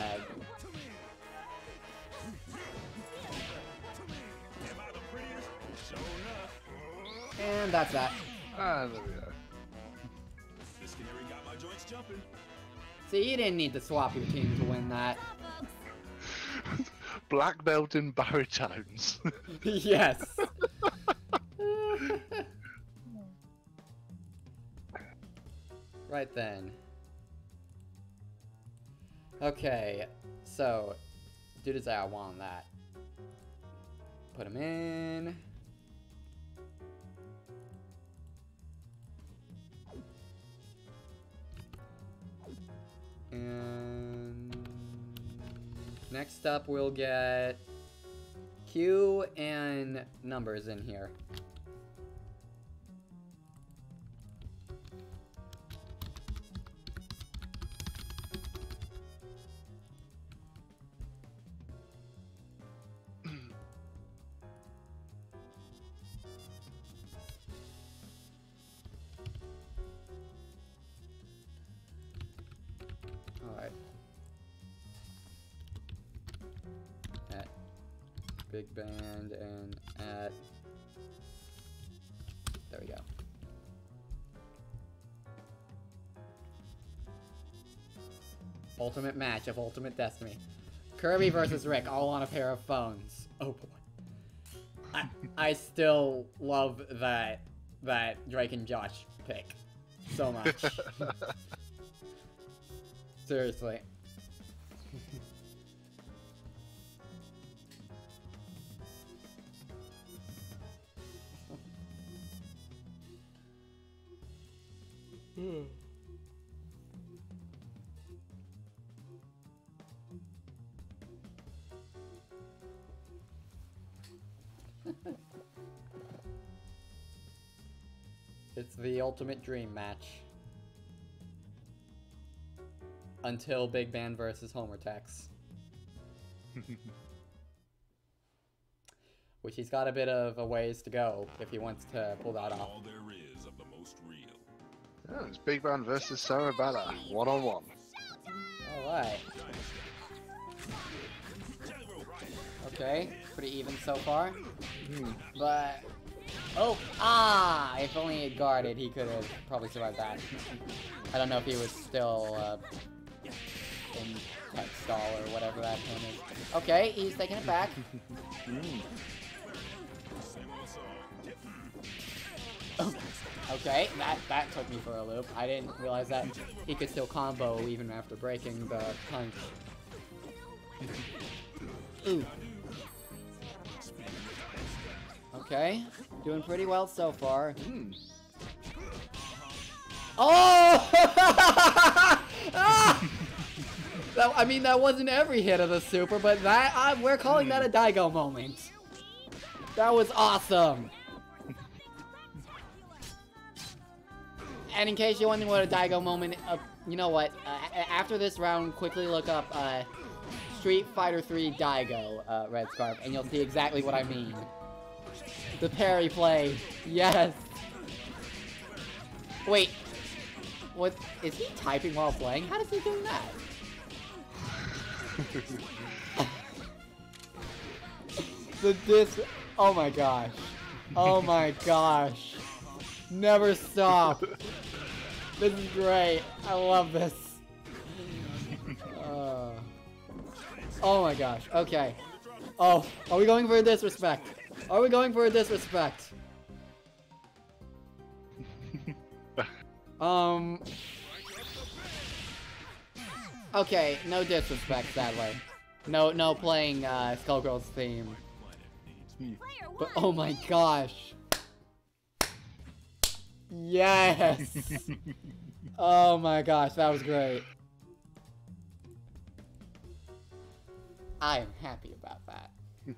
and that's that. Ah, there we go. This canary got my joints jumping. See, you didn't need to swap your team to win that. Black belt in baritones. yes. right then. Okay, so Dudazao want that. Put him in. And next up we'll get Q and numbers in here. Big Band and at there we go. Ultimate match of Ultimate Destiny. Kirby versus Rick, all on a pair of phones. Oh boy. I, I still love that that Drake and Josh pick so much. Seriously. Hmm. It's the ultimate dream match. Until Big Band versus Homer Tex. Which he's got a bit of a ways to go if he wants to pull that off. All there is of the most real. Oh, it's Big Man versus Cerebella, one on one. Alright. Okay, pretty even so far. But oh ah! If only he guarded, he could have probably survived that. I don't know if he was still uh, in stall or whatever that term is. Okay, he's taking it back. Okay, that that took me for a loop. I didn't realize that he could still combo even after breaking the punch. Ooh. Okay, doing pretty well so far. Hmm. Oh! Ah! That, I mean, that wasn't every hit of the super, but that uh, we're calling that a Daigo moment. That was awesome. And in case you're wondering what a Daigo moment, uh, you know what? Uh, after this round, quickly look up uh, Street Fighter 3 Daigo, uh, Red Scarf, and you'll see exactly what I mean. The parry play, yes. Wait, what? Is he typing while playing? How does he do that? the dis. Oh my gosh. Oh my gosh. Never stop. This is great. I love this. Uh, oh my gosh. Okay. Oh, are we going for a disrespect? Are we going for a disrespect? Um. Okay, no disrespect, sadly. No, no playing uh, Skullgirls theme. But oh my gosh. Yes. oh my gosh, that was great. I am happy about that.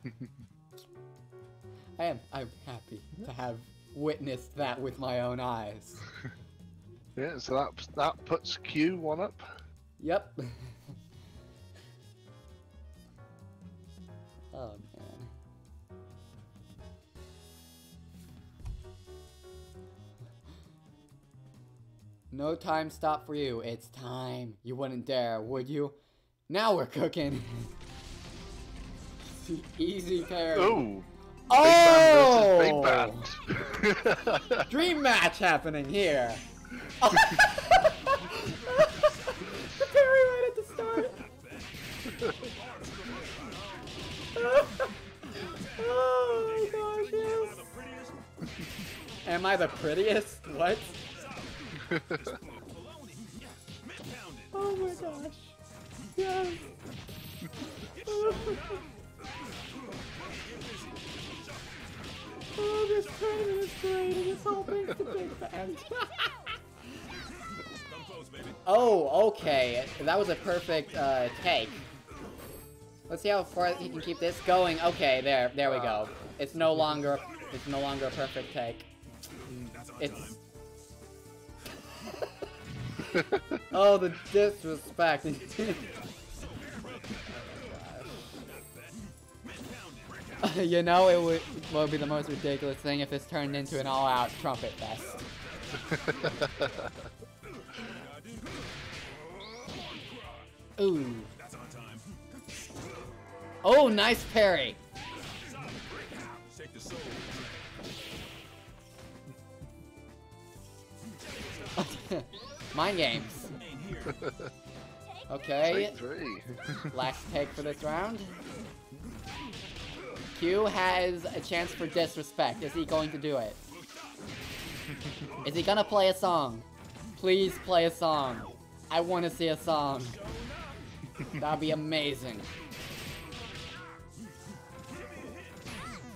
I am. I'm happy to have witnessed that with my own eyes. Yeah, so that that puts Q one up. Yep. oh No time stop for you. It's time. You wouldn't dare, would you? Now we're cooking. Easy parry. Ooh. oh! Big Band versus Big Band. Dream match happening here. the parry right at the start. oh my gosh, yes. Am I the prettiest? What? Oh my gosh. Yes. oh, this tournament is great, and it's all thanks to Big baby. Oh, okay. That was a perfect uh, take. Let's see how far he can keep this going. Okay, there, there we go. It's no longer, it's no longer a perfect take. It's. Oh, the disrespect. you know, it would, would be the most ridiculous thing if this turned into an all-out trumpet fest. Ooh. Oh, nice parry. Shake. Mind games. Okay, Take three. last take for this round. Q has a chance for disrespect. Is he going to do it? Is he gonna play a song? Please play a song. I want to see a song. That'd be amazing.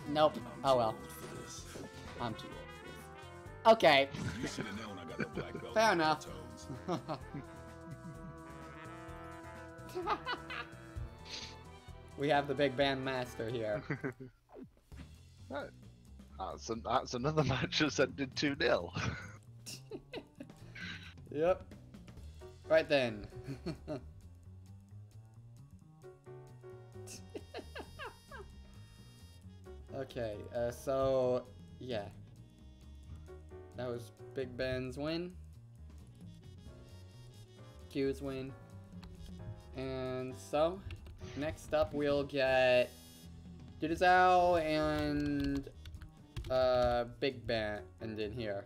Nope. Oh well. I'm too old. Okay. You should have known I got the black belt. Fair enough. we have the big band master here. That's, an, that's another match that's ended 2 0. Yep. Right then. okay, uh, so yeah. That was Big Ben's win. Q's win. And so, next up we'll get Dudazao and uh, Big and in here.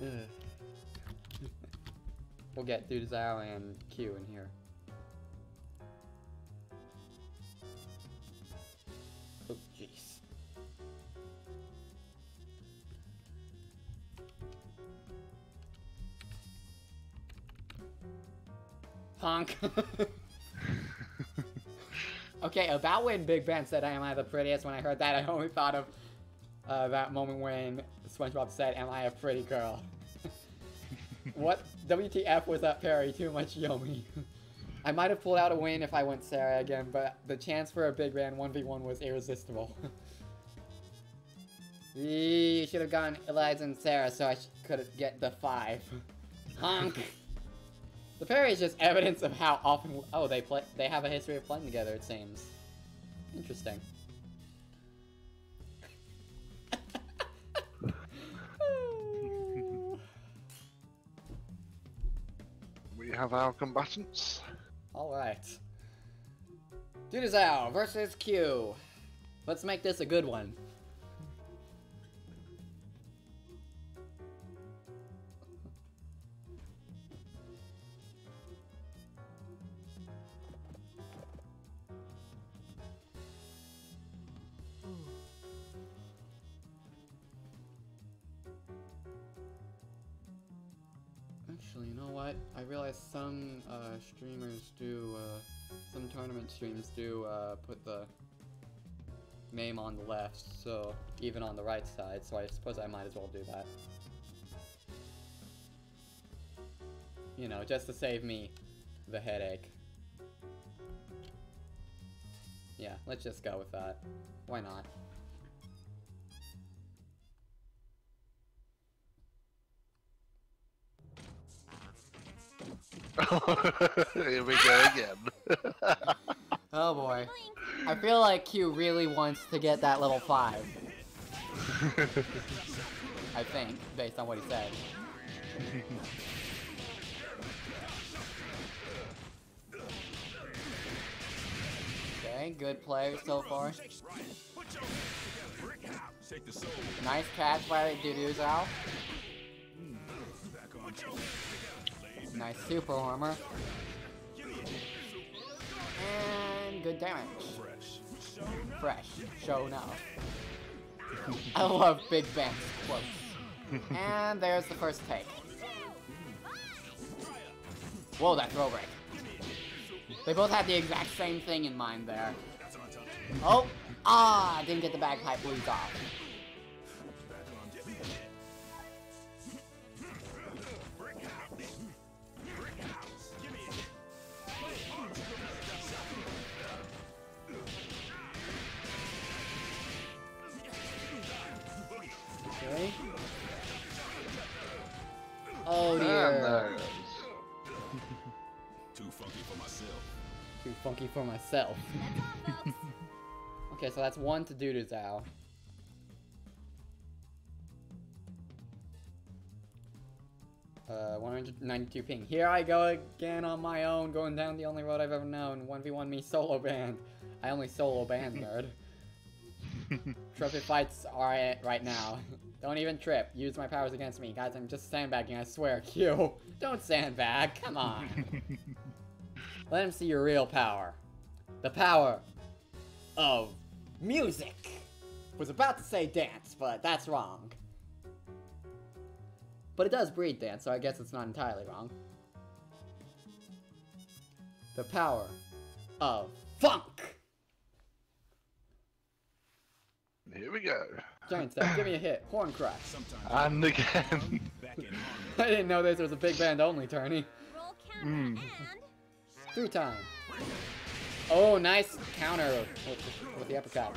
we'll get Dudazao and Q in here. Okay, about when Big Ben said, "Am I the prettiest?" When I heard that, I only thought of uh, that moment when SpongeBob said, "Am I a pretty girl?" what WTF was that parry? Too much Yomi. I might have pulled out a win if I went Sarah again, but the chance for a Big Ben 1v1 was irresistible. you should have gone Eliza and Sarah so I could get the 5. Honk! The parry is just evidence of how often. Oh, they play. They have a history of playing together. It seems interesting. we have our combatants. All right. Dudazao versus Q. Let's make this a good one. You know what? I realize some uh, streamers do, uh, some tournament streams do uh, put the name on the left, so even on the right side, so I suppose I might as well do that. You know, just to save me the headache. Yeah, let's just go with that. Why not? Here we go again. Oh boy. I feel like Q really wants to get that level 5. I think, based on what he said. Okay, good play so far. Shake the soul. Nice catch by Duduzao. Hmm. Back on top. Nice super armor. And good damage. Fresh. Show now. I love Big Band's quotes. and there's the first take. Whoa, that throw break. They both had the exact same thing in mind there. Oh! Ah! Didn't get the bagpipe blues off. And dear. there it is. Too funky for myself. Too funky for myself. okay, so that's one to do to Zhao. Uh, 192 ping. Here I go again on my own, going down the only road I've ever known. 1v1 me solo band. I only solo band nerd. Trippy fights are it right now. Don't even trip. Use my powers against me. Guys, I'm just sandbagging, I swear. Q, don't sandbag. Come on. Let him see your real power. The power of music. Was about to say dance, but that's wrong. But it does breed dance, so I guess it's not entirely wrong. The power of funk. Here we go. Giant step, give me a hit. Horn crush. Sometimes And again. back in. I didn't know this was a big band only, Tony. Roll counter Mm. Through time. Oh, nice counter with, with the uppercut.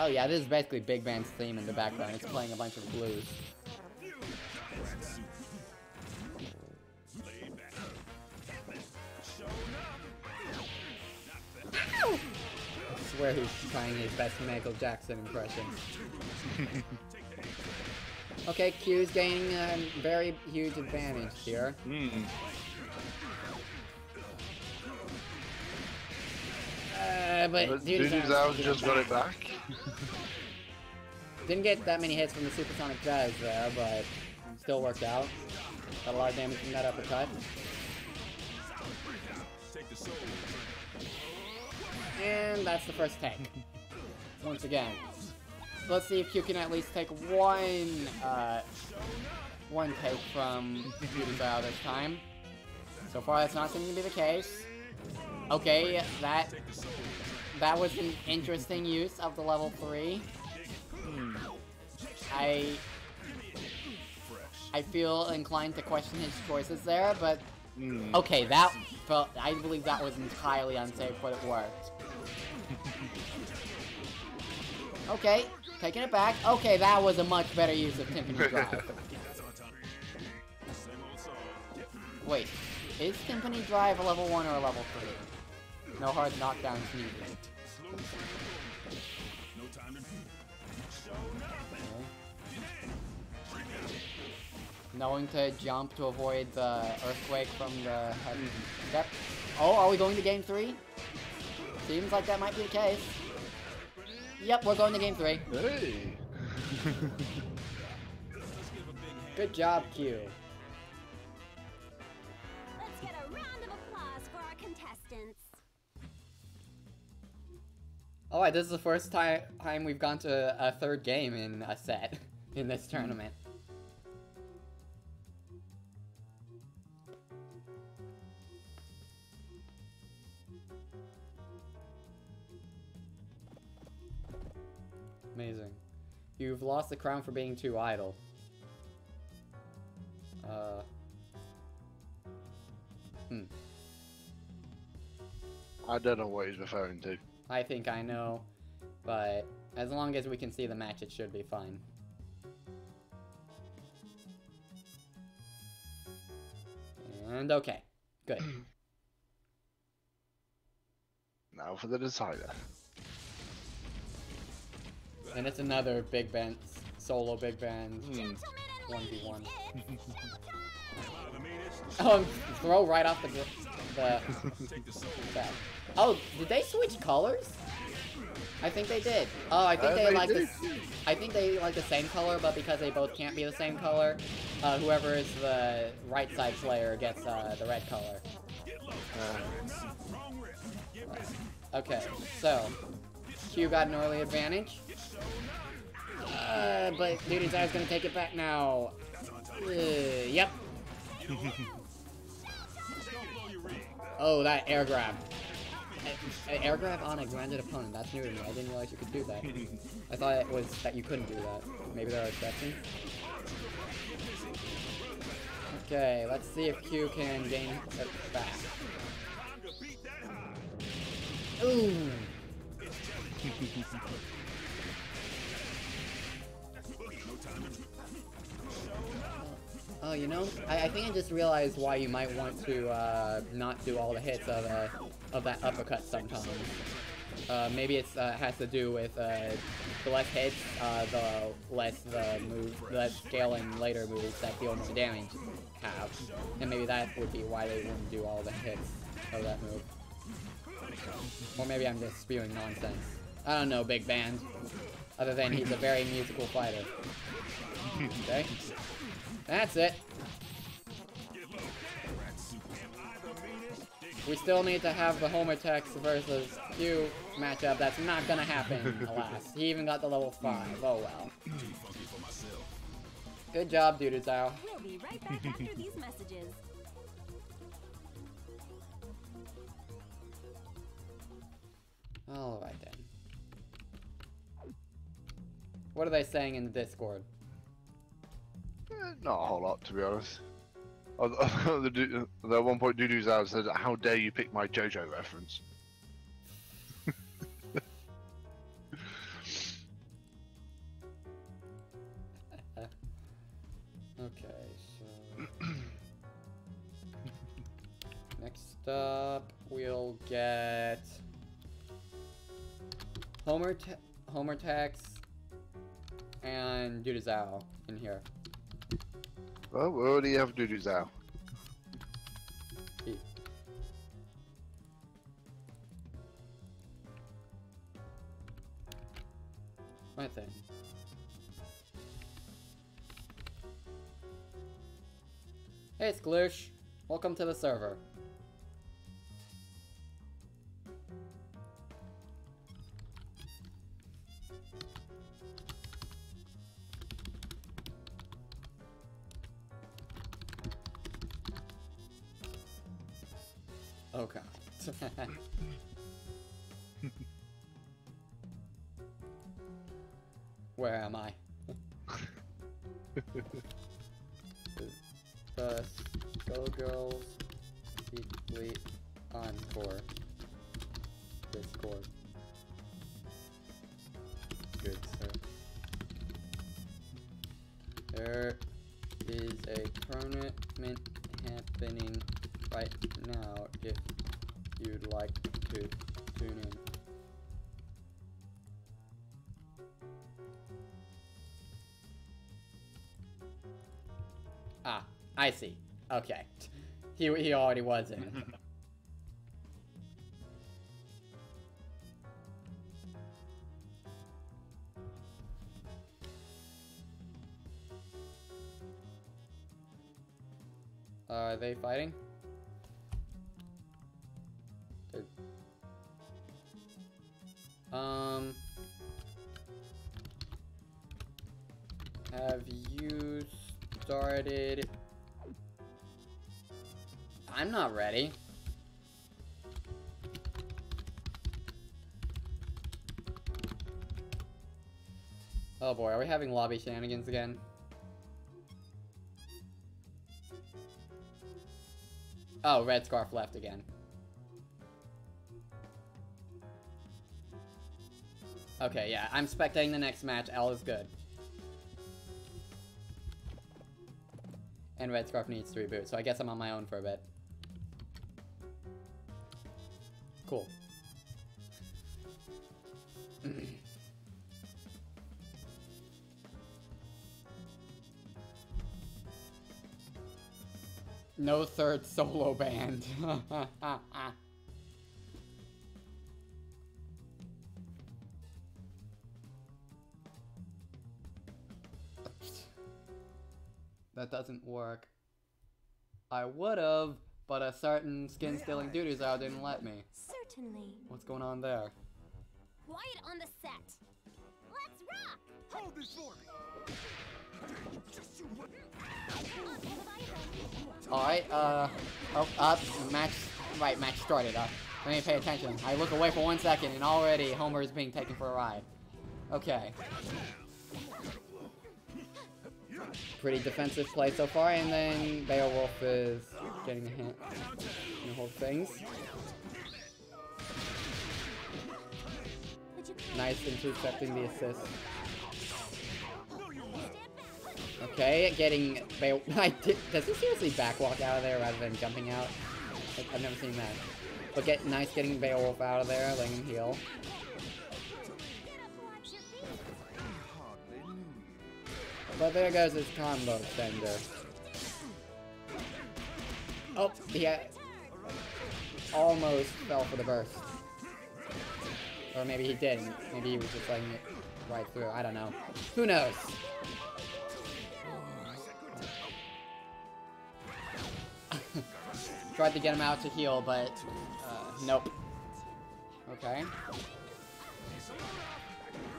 Oh yeah, this is basically Big Band's theme in the background. It's playing a bunch of blues. Swear he's trying his best Michael Jackson impression. okay, Q's gaining a very huge advantage here. Hmm. Uh, but But Duty Duty Zao Zao just got it back. Didn't get that many hits from the Supersonic Jazz there, but still worked out. Got a lot of damage from that uppercut. Take the soul. And that's the first take. Once again. Let's see if Q can at least take one, uh, one take from Duty Zao this time. So far, that's not seeming to be the case. Okay, that that was an interesting use of the level three. I I feel inclined to question his choices there, but Hmm. okay, that felt I believe that was entirely unsafe, but it worked. Okay, taking it back. Okay, that was a much better use of Timpani Drive. Same old song. Wait, is Timpani Drive a level 1 or a level 3? No hard knockdowns needed. No time to Knowing to jump to avoid the earthquake from the step. Mm-hmm. Oh, are we going to game 3? Seems like that might be the case. Yep, we're going to game 3. Hey. Good job, Q. let's get a round of applause for our contestants. Alright, this is the first time time we've gone to a third game in a set in this tournament. Amazing. You've lost the crown for being too idle. Uh. Hmm. I don't know what he's referring to. I think I know, but as long as we can see the match, it should be fine. And okay, good. Now for the decider. And it's another big band, solo big band, Hmm. 1v1. ladies, it's showtime! the meanest. Oh, throw right off the, the the back. Oh, did they switch colors? I think they did. Oh, I think Uh, they, they like the. I think they like the same color, but because they both can't be the same color, uh, whoever is the right side player gets uh, the red color. Okay, so Q got an early advantage. Uh, but Duty's Eye's gonna take it back now. Uh, yep. Oh, that air grab. A- a- air grab on a grounded opponent. That's new to me. I didn't realize you could do that. I thought it was that you couldn't do that. Maybe there are exceptions. Okay, let's see if Q can gain it back. Ooh. Oh, you know, I, I think I just realized why you might want to uh, not do all the hits of uh, of that uppercut sometimes. Uh, maybe it uh, has to do with uh, the less hits, uh, the less the move, the scaling later moves that deal more damage have, and maybe that would be why they wouldn't do all the hits of that move. Or maybe I'm just spewing nonsense. I don't know, Big Band. Other than he's a very musical fighter. Okay. That's it. We still need to have the Homer Tex versus Q matchup. That's not gonna happen, alas. He even got the level 5. Oh well. Good job, Duduzao. We'll be right back after these messages. Alright then. What are they saying in the Discord? Eh, not a whole lot, to be honest. The, at one point, Dudu's out said, "How dare you pick my JoJo reference?" Okay, so... Next up, we'll get... Homer, te Homer Tex and Duduzao in here. Well, we already have Dudu's out. He- My thing. Hey, Skloosh. Welcome to the server. God. Where am I? the Skullgirls Weekly Encore Discord. Good sir. There is a tournament happening right now if you'd like to tune in. Ah, I see. Okay. He, he already was in. Are they fighting? Um. Have you started? I'm not ready. Oh boy, are we having lobby shenanigans again? Oh, Red Scarf left again. Okay, yeah, I'm spectating the next match. L is good. And Red Scarf needs to reboot, so I guess I'm on my own for a bit. Cool. no third solo band. that doesn't work. I would've, but a certain skin-stealing duties out didn't let me. Certainly. What's going on there? Quiet on the set. Let's rock! Hold this for me. Just you wait. Alright, uh, oh, up, match, right, match started, uh, let me pay attention. I look away for one second and already Homer is being taken for a ride. Okay. Pretty defensive play so far, and then Beowulf is getting a hint in the whole things. Nice intercepting the assist. Okay, getting Beowulf. Does he seriously backwalk out of there rather than jumping out? I've never seen that. But get nice getting Beowulf out of there, letting him heal. But there goes his combo extender. Oh, he had- almost fell for the burst. Or maybe he didn't. Maybe he was just letting it right through. I don't know. Who knows? Tried to get him out to heal, but uh, nope. Okay.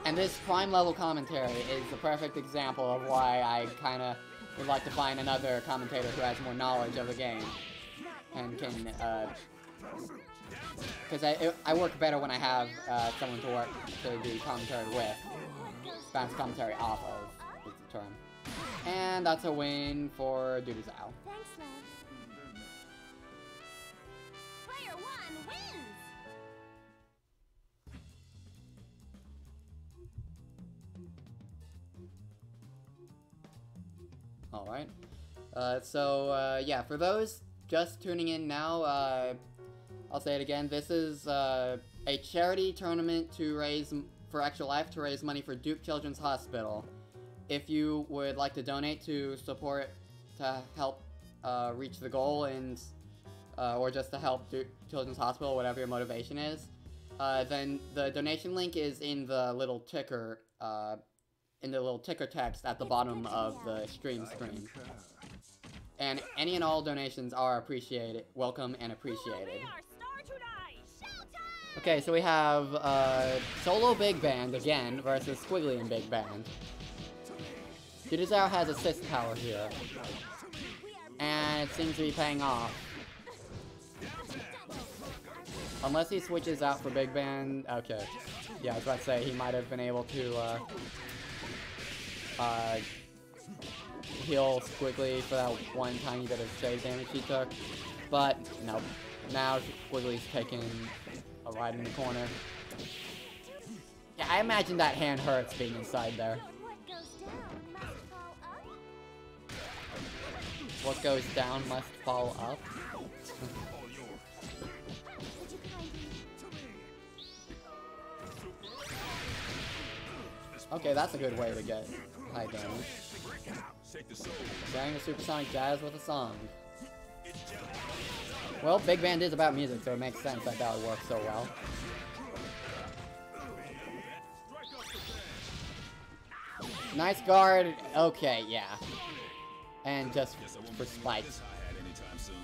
And this prime level commentary is the perfect example of why I kind of would like to find another commentator who has more knowledge of the game and can, uh, because I I work better when I have uh, someone to work to do commentary with, bounce commentary off of is the term. And that's a win for Zao. Thanks. Alright. Uh, so, uh, yeah, for those just tuning in now, uh, I'll say it again. This is uh, a charity tournament to raise for Extra Life to raise money for Duke Children's Hospital. If you would like to donate to support to help uh, reach the goal and uh, or just to help Duke Children's Hospital, whatever your motivation is, then the donation link is in the little ticker in the little ticker text at the bottom of the stream screen. And any and all donations are appreciated, welcome and appreciated. be our star tonight? Showtime! Okay, so we have uh, solo big band again versus Squigly and big band. Judizao has assist power here, and it seems to be paying off. Unless he switches out for big band, okay. Yeah, I was about to say he might have been able to uh, uh, heal Squigly for that one tiny bit of save damage he took, but. Now Squigly's taking a ride in the corner. Yeah, I imagine that hand hurts being inside there. What goes down must fall up. Okay, that's a good way to get high damage. Shake the. Sharing the supersonic jazz with a song. Well, Big Band is about music, so it makes sense that that would work so well. Nice guard. Okay, yeah. And just Guess I won't for be spite. this hi-hat anytime soon.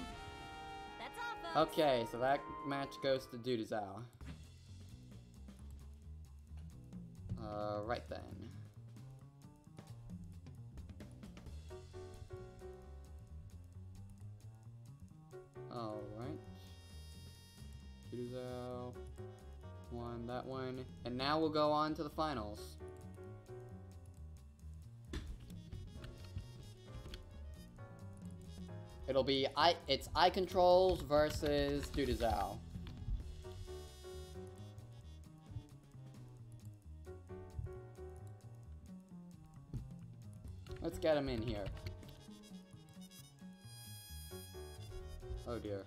That's all, folks. Okay, so that match goes to Dudazao. Uh, right then. Alright. Won that one. And now we'll go on to the finals. It'll be I it's eye controls versus Dudazao. Let's get him in here. Oh dear.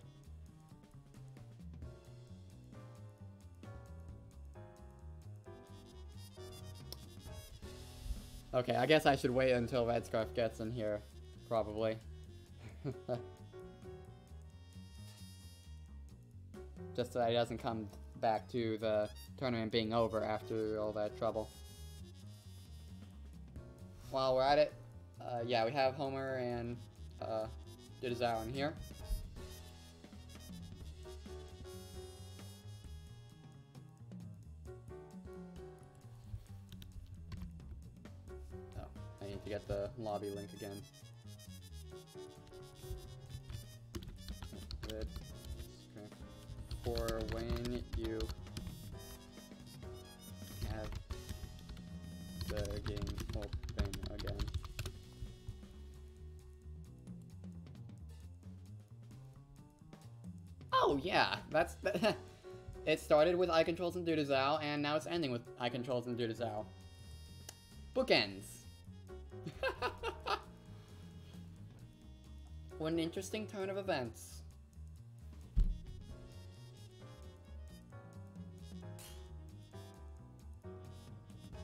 Okay, I guess I should wait until Red Scarf gets in here, probably. Just so that he doesn't come back to the tournament being over after all that trouble. While we're at it, uh, yeah, we have Homer and uh, Didazao in here. To get the lobby link again. For when you have the game open again. Oh yeah, that's it started with eye controls and Dudazao, and now it's ending with eye controls and Dudazao. Bookends. what an interesting turn of events.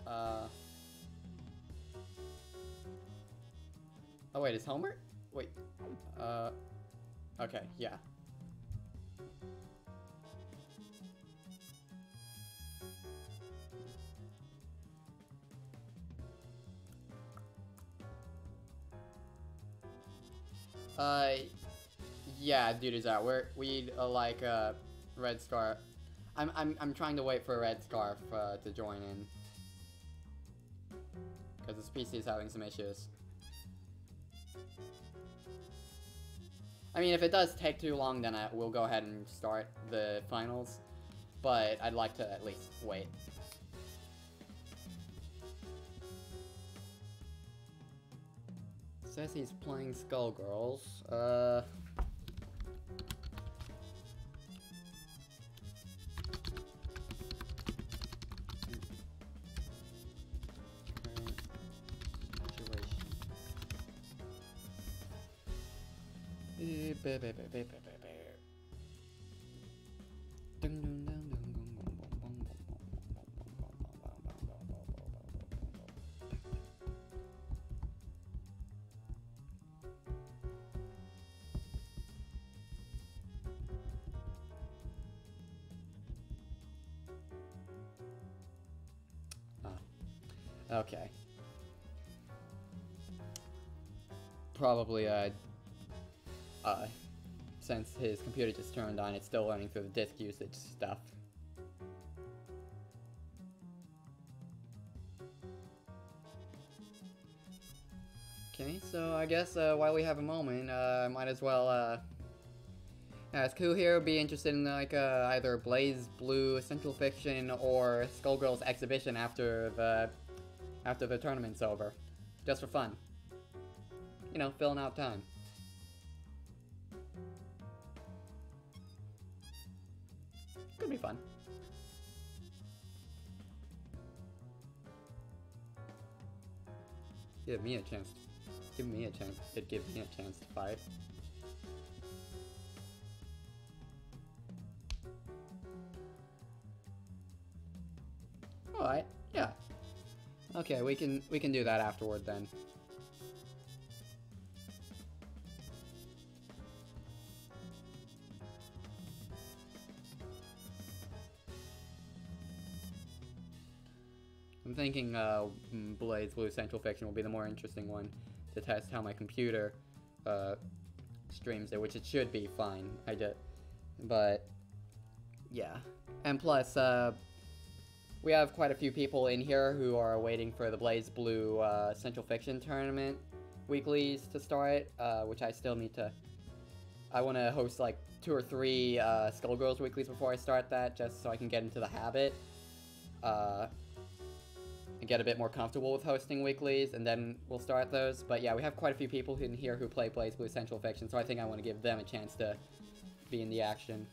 Uh. Oh wait, is Homer? Wait. Uh. Okay, yeah. Uh, yeah, dude is out. We're we uh, like uh, red scarf. I'm I'm I'm trying to wait for red scarf uh, to join in because this PC is having some issues. I mean, if it does take too long, then I will go ahead and start the finals. But I'd like to at least wait. Says he's playing Skullgirls. Uh. Situation. Okay. Probably, uh, uh, since his computer just turned on, it's still learning through the disk usage stuff. Okay, so I guess uh, while we have a moment, uh, might as well uh, ask who here would be interested in like uh, either Blaze Blue Central Fiction or Skullgirls exhibition after the after the tournament's over, just for fun. You know, filling out time. Could be fun. Give me a chance. Give me a chance. It give me a chance to fight. Alright, yeah. Okay, we can we can do that afterward then. I'm thinking uh, mm, BlazBlue Central Fiction will be the more interesting one to test how my computer uh, streams it, which it should be fine. I just, but yeah, and plus uh, we have quite a few people in here who are waiting for the BlazBlue uh, Central Fiction tournament weeklies to start, uh, which I still need to. I want to host like two or three uh, Skullgirls weeklies before I start that, just so I can get into the habit. Uh, and get a bit more comfortable with hosting weeklies, and then we'll start those. But yeah, we have quite a few people in here who play BlazBlue Central Fiction, so I think I want to give them a chance to be in the action.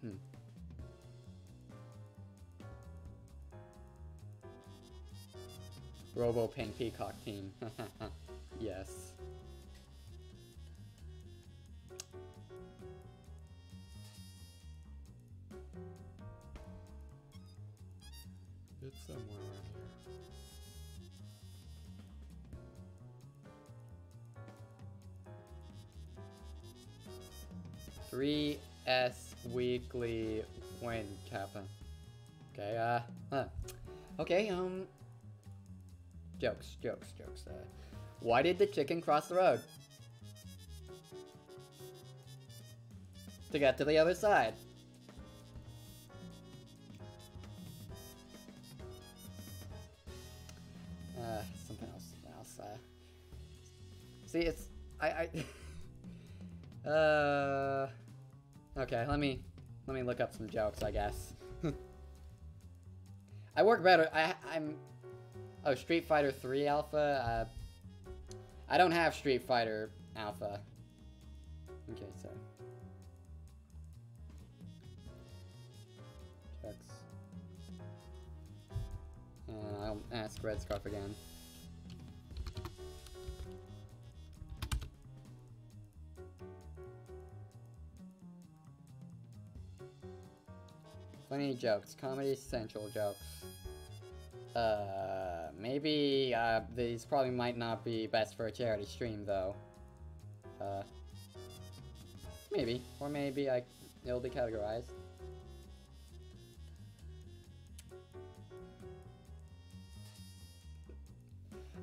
Hmm. Robo Pink Peacock team. yes. It's somewhere around here. Three S weekly win Kappa. Okay, uh, huh. Okay, um, jokes, jokes, jokes. Uh, why did the chicken cross the road? To get to the other side. Uh, something else, something else. Uh, see, it's I, I. uh, okay. Let me let me look up some jokes. I guess. I work better. I I'm. Oh, Street Fighter 3 Alpha. Uh, I don't have Street Fighter Alpha. Okay, so. Jokes. And I'll ask Red Scarf again. Funny jokes, Comedy Central jokes. Uh, maybe, uh, these probably might not be best for a charity stream, though. Uh, maybe. Or maybe I, it'll be categorized.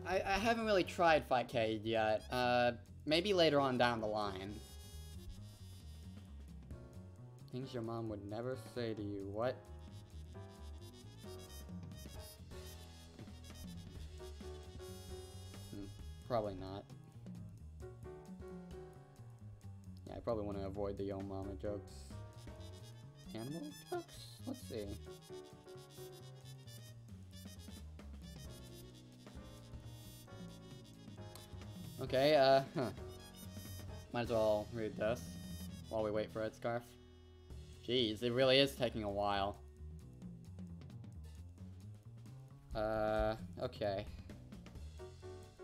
I, I haven't really tried Fightcade yet. Uh, maybe later on down the line. Things your mom would never say to you. What? Probably not. Yeah, I probably want to avoid the yo mama jokes. Animal jokes? Let's see. Okay, uh, huh. Might as well read this while we wait for Red Scarf. Jeez, it really is taking a while. Uh, okay.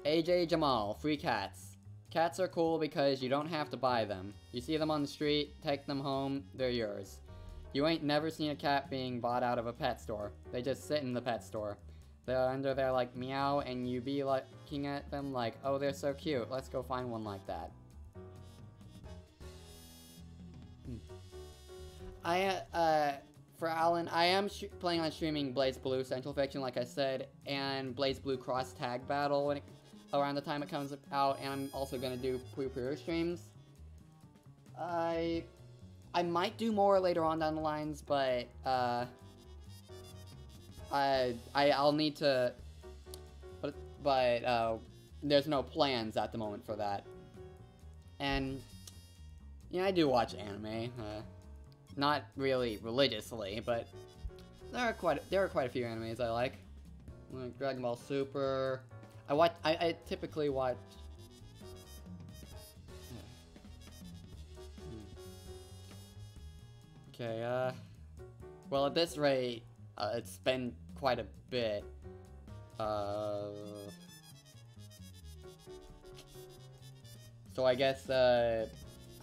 AJ Jamal, free cats. Cats are cool because you don't have to buy them. You see them on the street, take them home, they're yours. You ain't never seen a cat being bought out of a pet store. They just sit in the pet store. They're under there like meow, and you be looking at them like, oh, they're so cute. Let's go find one like that. Hmm. I, uh, for Alan, I am playing on streaming BlazBlue Central Fiction, like I said, and BlazBlue Cross Tag Battle when it, around the time it comes out, and I'm also gonna do Puyo streams. I, I might do more later on down the lines, but, uh, I, I I'll need to, but but uh, there's no plans at the moment for that. And yeah, I do watch anime, uh, not really religiously, but there are quite there are quite a few animes I like, like Dragon Ball Super. I watch I, I typically watch. Okay, uh, well at this rate, uh, it's been quite a bit. Uh, so I guess uh,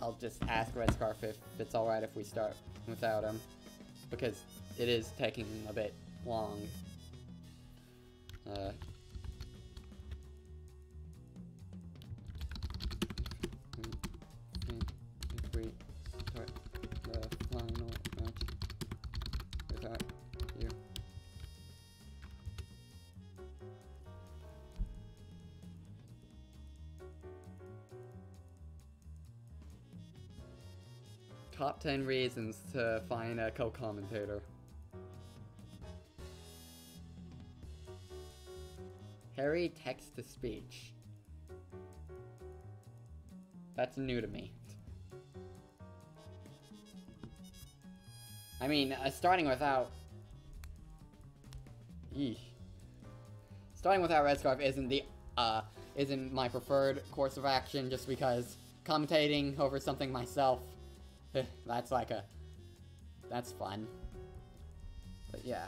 I'll just ask Red Scarf if it's alright if we start without him. Because it is taking a bit long. Uh, Top 10 reasons to find a co-commentator. Harry text-to-speech. That's new to me. I mean, uh, starting without... Yeesh. Starting without Red Scarf isn't the, uh, isn't my preferred course of action just because commentating over something myself, that's like a, that's fun. But yeah.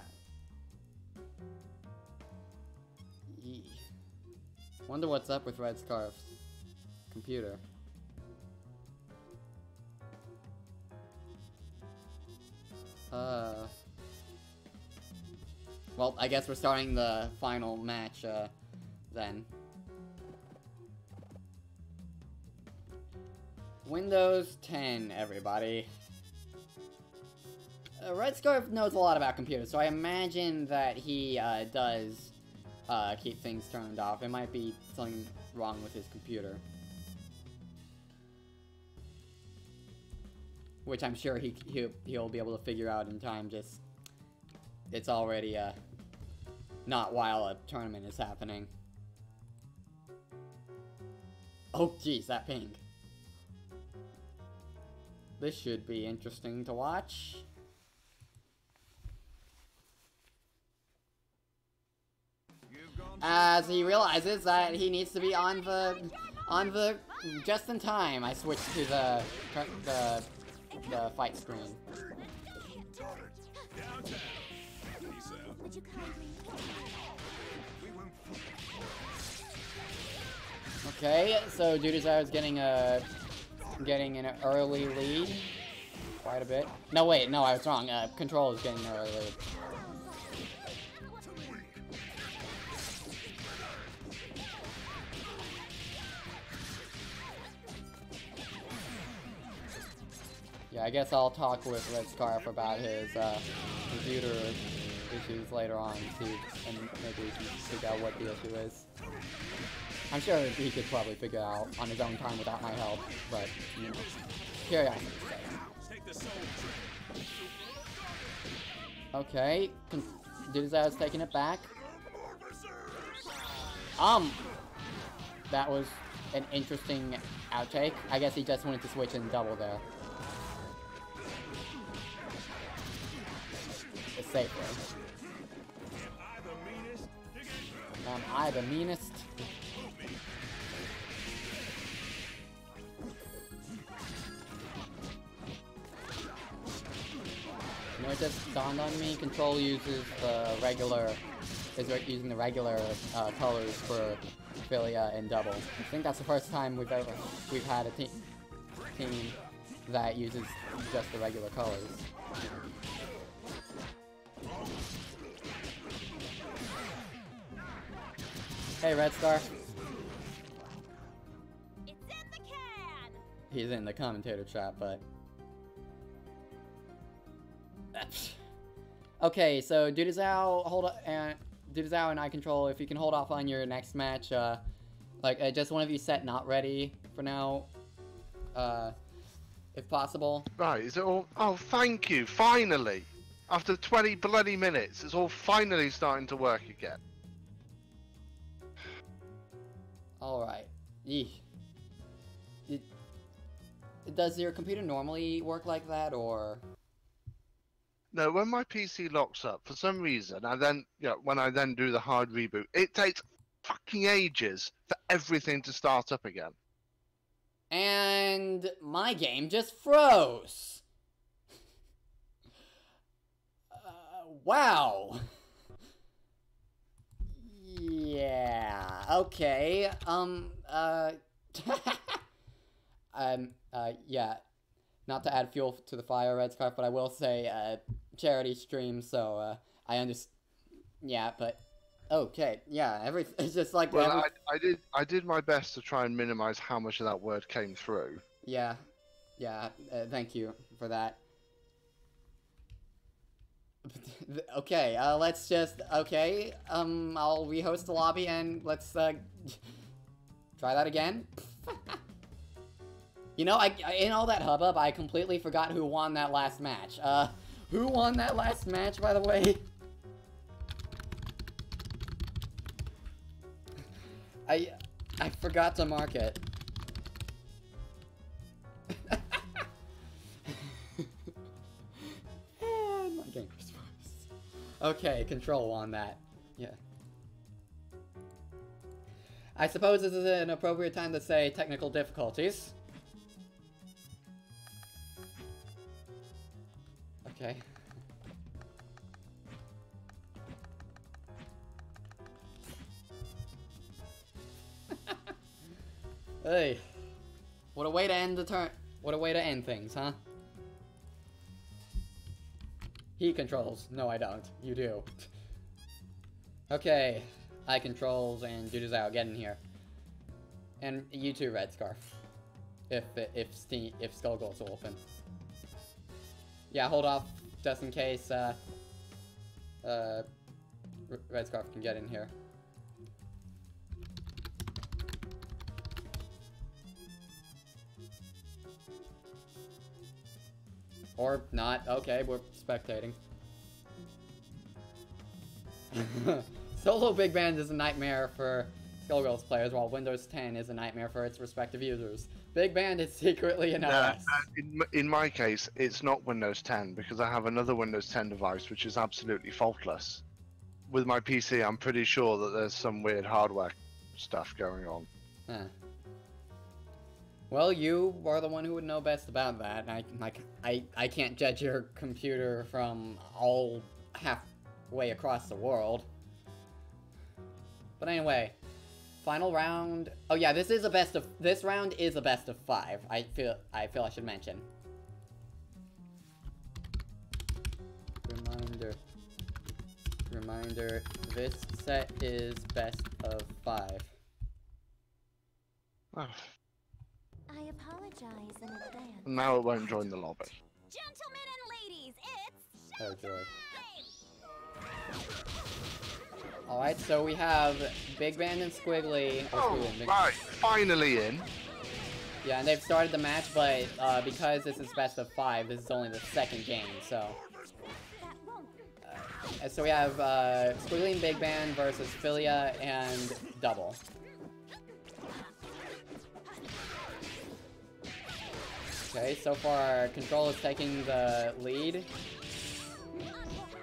Yee. Wonder what's up with Red Scarf's computer. Uh. Well, I guess we're starting the final match, uh, then. Windows 10, everybody. Uh, Red Scarf knows a lot about computers, so I imagine that he, uh, does, uh, keep things turned off. It might be something wrong with his computer. Which I'm sure he, he'll, he'll be able to figure out in time, just... It's already, uh... Not while a tournament is happening. Oh, jeez, that ping. This should be interesting to watch. As he realizes that he needs to be on the... On the... Just in time, I switched to the... The... The fight screen. Would you kindly? Okay, so Dudazar is getting a... Getting an early lead. Quite a bit. No, wait, no, I was wrong. Uh, Control is getting an early lead. Yeah, I guess I'll talk with Red Scarf about his uh, computer issues later on too, and maybe we can figure out what the issue is. I'm sure he could probably figure it out on his own time without my help, but you know, curiosity. Okay, Duzao's taking it back. Um, that was an interesting outtake. I guess he just wanted to switch and double there. It's safer. Am I the meanest? You know, it just dawned on me. Control uses the regular, is using the regular uh, colors for Filia and Double. I think that's the first time we've ever we've had a team team that uses just the regular colors. Hey, Red. It's in the can! He's in the commentator chat, but. okay, so Dudazao, hold up, and Dudazao and I control. If you can hold off on your next match, uh, like uh, just one of you set not ready for now, uh, if possible. Right, is it all? Oh, thank you. Finally, after 20 bloody minutes, it's all finally starting to work again. All right. Yeesh. It, does your computer normally work like that, or? No, when my PC locks up for some reason, I then, you know, when I then do the hard reboot, it takes fucking ages for everything to start up again. And my game just froze. Uh, wow. Yeah. Okay. Um. Uh. um. Uh. Yeah. Not to add fuel to the fire, Red Scarf, but I will say, uh, charity stream. So, uh, I understand. Yeah, but okay. Yeah. Every. It's just like Well, every- I, I did, I did my best to try and minimize how much of that word came through. Yeah, yeah. Uh, thank you for that. okay, uh, let's just okay. Um, I'll rehost the lobby and let's uh, try that again. you know, I, I in all that hubbub, I completely forgot who won that last match. Uh, who won that last match, by the way? I I forgot to mark it. Okay, control on that. Yeah. I suppose this is an appropriate time to say technical difficulties. Okay. hey. What a way to end the turn. What a way to end things, huh? He controls. No, I don't. You do. okay. I controls and Dude is out. Get in here. And you too, Red Scarf. If if Ste if Skullgirls will open. Yeah, hold off just in case uh, uh, Red Scarf can get in here. Or not. Okay, we're spectating. Solo Big Band is a nightmare for Skullgirls players, while Windows 10 is a nightmare for its respective users. Big Band is secretly an OS. uh, in, in my case, it's not Windows 10 because I have another Windows 10 device which is absolutely faultless. With my PC, I'm pretty sure that there's some weird hardware stuff going on. Huh. Well, you are the one who would know best about that. I like I I can't judge your computer from all halfway across the world. But anyway, final round. Oh yeah, this is a best of this round is a best of 5. I feel I feel I should mention. Reminder. Reminder, this set is best of 5. Oh, I apologize in advance. now it won't join the lobby. Gentlemen and ladies, it's Oh joy. Alright, so we have Big Band and Squigly. Oh, Squigly Big- right, finally in. Yeah, and they've started the match, but uh, because this is best of five, this is only the second game, so. That so we have uh, Squigly and Big Band versus Filia and Double. Okay, so far Control is taking the lead,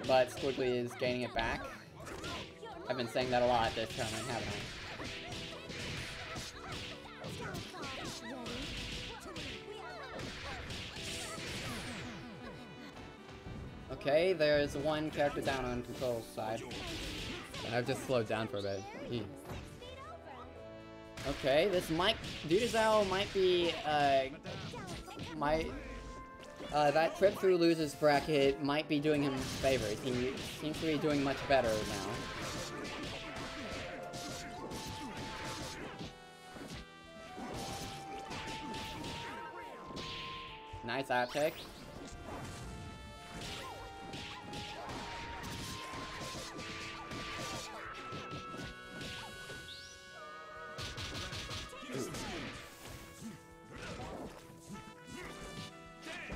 but Squigly is gaining it back. I've been saying that a lot this tournament, haven't I? Okay, there's one character down on Control's side. And I've just slowed down for a bit. Okay, this might... Dudazao might be, uh... Might... Uh, that trip through losers bracket might be doing him favors. He seems to be doing much better now. Nice outtake.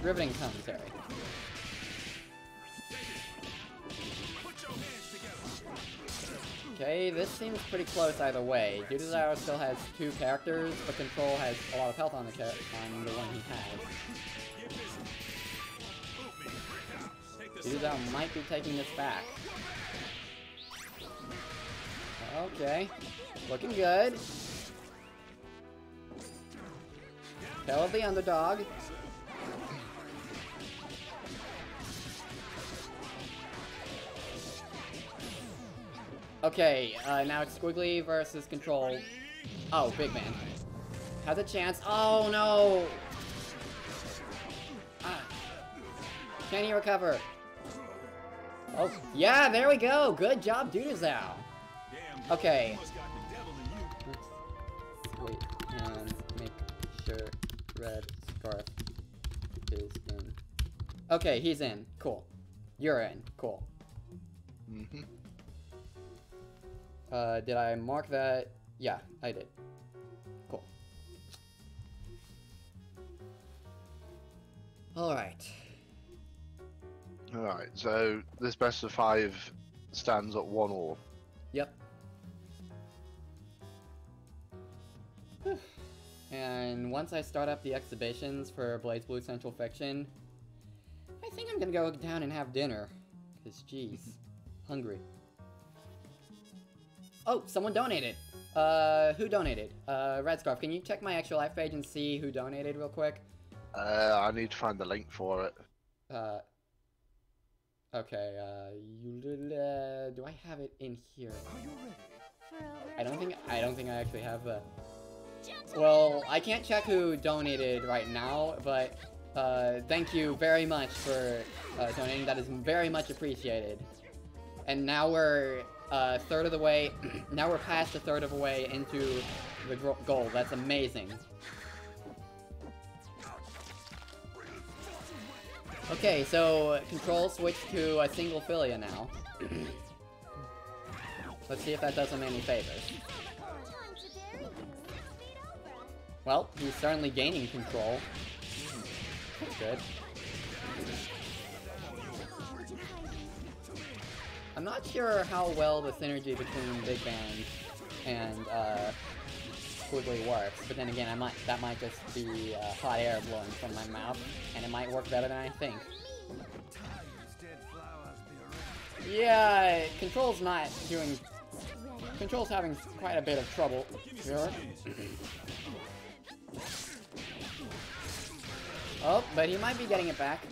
Riveting commentary. Okay, this seems pretty close either way. Dudazao still has two characters, but Control has a lot of health on the on the one he has. Dudazao might be taking this back. Okay, looking good. Of the underdog. Okay, uh, now it's Squigly versus Control. Oh, Big Band. Has a chance. Oh, no! Ah. Can he recover? Oh, yeah, there we go! Good job, Dudazao! Damn. Okay. Wait and make sure red scarf is in. Okay, he's in. Cool. You're in. Cool. hmm Uh, did I mark that? Yeah, I did. Cool. Alright. Alright, so this best of five stands at one all. Yep. and once I start up the exhibitions for BlazBlue Central Fiction, I think I'm gonna go down and have dinner. Cause jeez, hungry. Oh, someone donated. Uh, who donated? Uh, Red Scarf, can you check my Extra Life page and see who donated real quick? Uh, I need to find the link for it. Uh, okay, uh, you, uh, do I have it in here? Are you ready? I don't think, I don't think I actually have a... Gentlemen, Well, I can't check who donated right now, but uh, thank you very much for uh, donating. That is very much appreciated. And now we're uh, third of the way. now we're past a third of the way into the goal. That's amazing. Okay, so control switch to a single Filia now. Let's see if that does him any favors. Well, he's certainly gaining control. That's good. I'm not sure how well the synergy between Big Band and uh, Squigly works, but then again, I might that might just be uh, hot air blowing from my mouth, and it might work better than I think. Yeah, Control's not doing. Control's having quite a bit of trouble here. Oh, but he might be getting it back.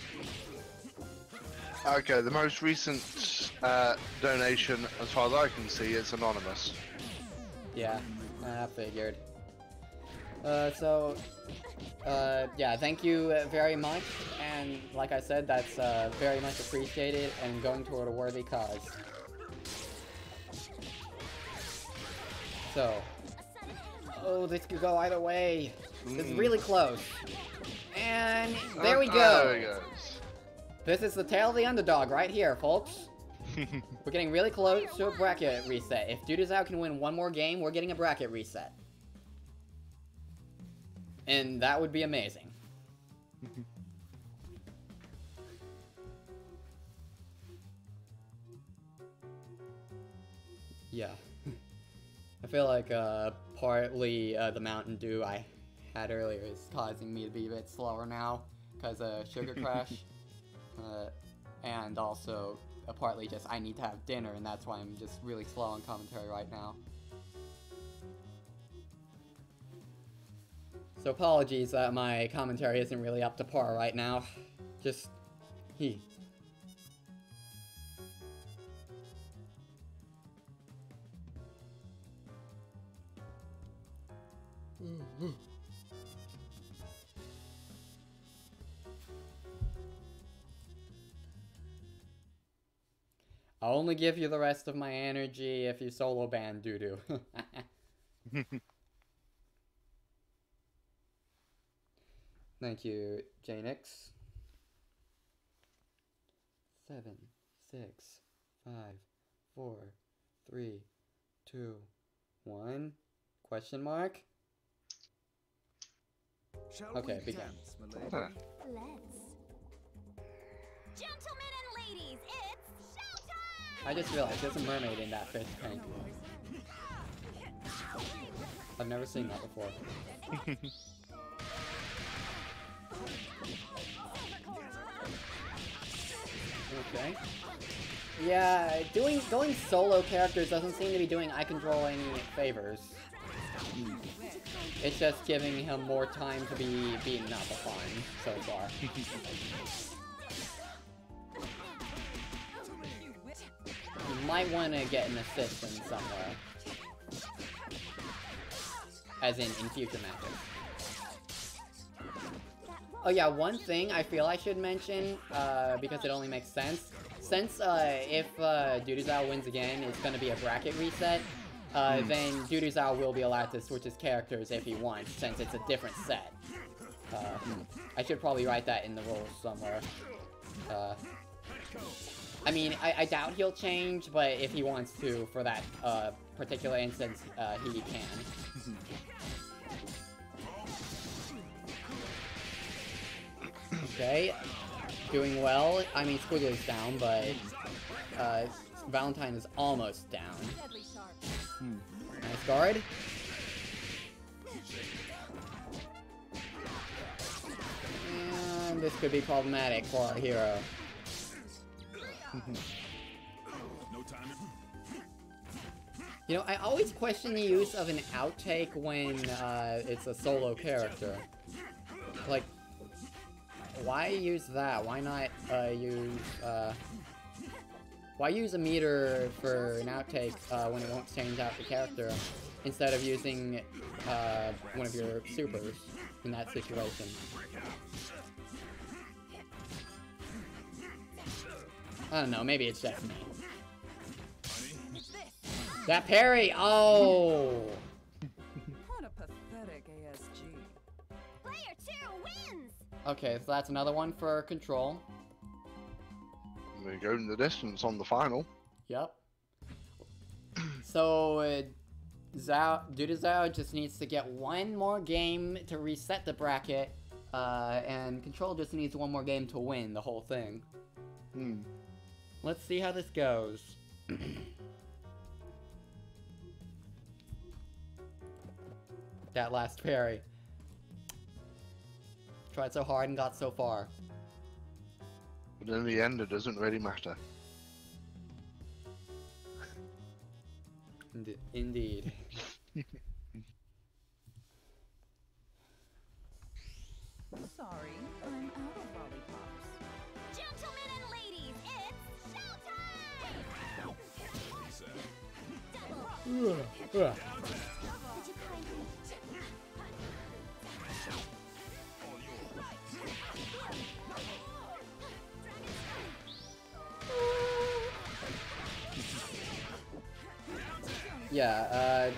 Okay, the most recent uh, donation, as far as I can see, is anonymous. Yeah, I figured. Uh, so, uh, yeah, thank you very much, and like I said, that's uh, very much appreciated and going toward a worthy cause. So, oh, this could go either way. This is Mm. really close. And there we Oh, go. There he goes. This is the tale of the underdog right here, folks. We're getting really close to a bracket reset. If Dudazao can win one more game, we're getting a bracket reset. And that would be amazing. yeah. I feel like uh, partly uh, the Mountain Dew I had earlier is causing me to be a bit slower now because of Sugar Crash. uh, and also partly just I need to have dinner and that's why I'm just really slow on commentary right now. So apologies that my commentary isn't really up to par right now. Just he. I'll only give you the rest of my energy if you solo ban doo-doo. Thank you, Janix. Seven, six, five, four, three, two, one. Question mark? Shall Okay, we begin. dance, my lady? Huh. Let's. Gentlemen and ladies, it's showtime! I just realized there's a mermaid in that fish tank. I've never seen that before. Okay. Yeah, doing going solo characters doesn't seem to be doing eye control any favors. It's just giving him more time to be beaten up upon so far. You might want to get an assist in somewhere. As in, in future matches. Oh yeah, one thing I feel I should mention, uh, because it only makes sense. Since, uh, if, uh, Duduzao wins again, it's gonna be a bracket reset, uh, then Duduzao will be allowed to switch his characters if he wants, since it's a different set. Uh, I should probably write that in the rules somewhere. Uh, I mean, I, I doubt he'll change, but if he wants to, for that, uh, particular instance, uh, he can. Okay, doing well. I mean, Squigly's down, but uh, Valentine is almost down. Nice guard. And this could be problematic for our hero. No time. You know, I always question the use of an outtake when uh, it's a solo character. Like, why use that? Why not uh, use uh, why use a meter for an outtake uh, when it won't change out the character instead of using uh, one of your supers in that situation? I don't know. Maybe it's just me. That parry! Oh! What a pathetic ASG. Player two wins! Okay, so that's another one for control. We're going the distance on the final. Yep. So, uh, Zhao, Duda Zhao just needs to get one more game to reset the bracket, uh, and Control just needs one more game to win the whole thing. Hmm. Let's see how this goes. that last parry. Tried so hard and got so far. But in the end, it doesn't really matter. Ind- Indeed. Sorry, Double! Would you kindly... Yeah, uh,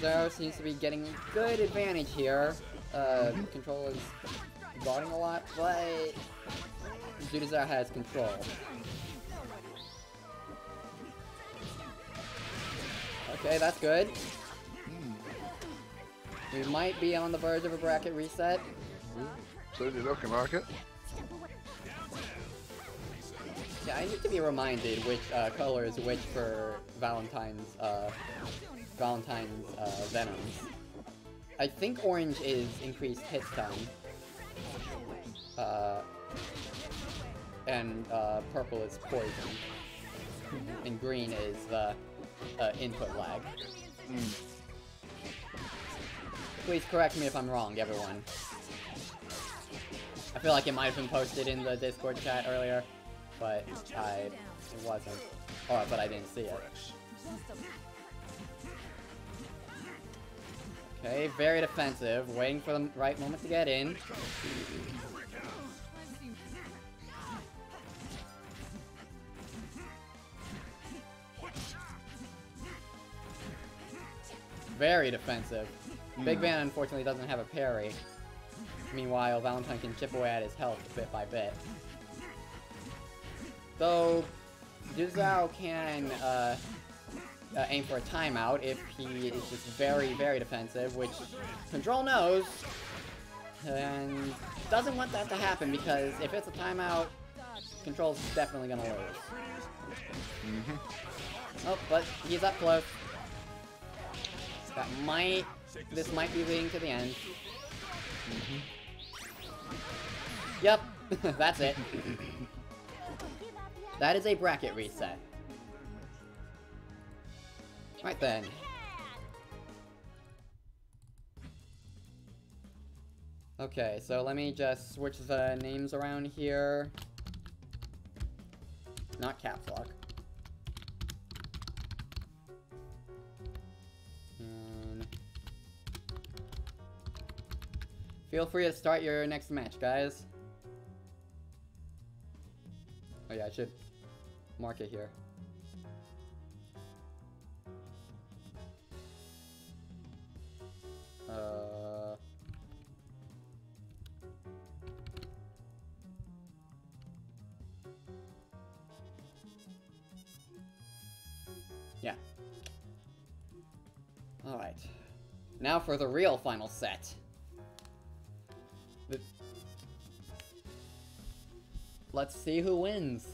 Zhao seems to be getting good advantage here. Uh, control is guarding a lot, but Zhao has control. Okay, that's good. We might be on the verge of a bracket reset. Certainly looking like it. Yeah, I need to be reminded which uh, color is which for Valentine's uh, Valentine's uh, Venoms. I think orange is increased hit stun. Uh, and uh, purple is poison. and green is the uh, input lag. Please correct me if I'm wrong, everyone. I feel like it might have been posted in the Discord chat earlier, but I it wasn't. Or but I didn't see it. Okay, very defensive, waiting for the right moment to get in. Very defensive. Big Band unfortunately doesn't have a parry. Meanwhile, Valentine can chip away at his health bit by bit. Though, Duzao can uh, uh, aim for a timeout if he is just very, very defensive, which Control knows, and doesn't want that to happen because if it's a timeout, Control's definitely gonna lose. Oh, but he's up close. That might, this might be leading to the end. Mm-hmm. Yep, that's it. that is a bracket reset. Right then. Okay, so let me just switch the names around here. Not caps lock. Feel free to start your next match, guys. Oh yeah, I should mark it here. Uh... Yeah. Alright. Now for the real final set. Let's see who wins.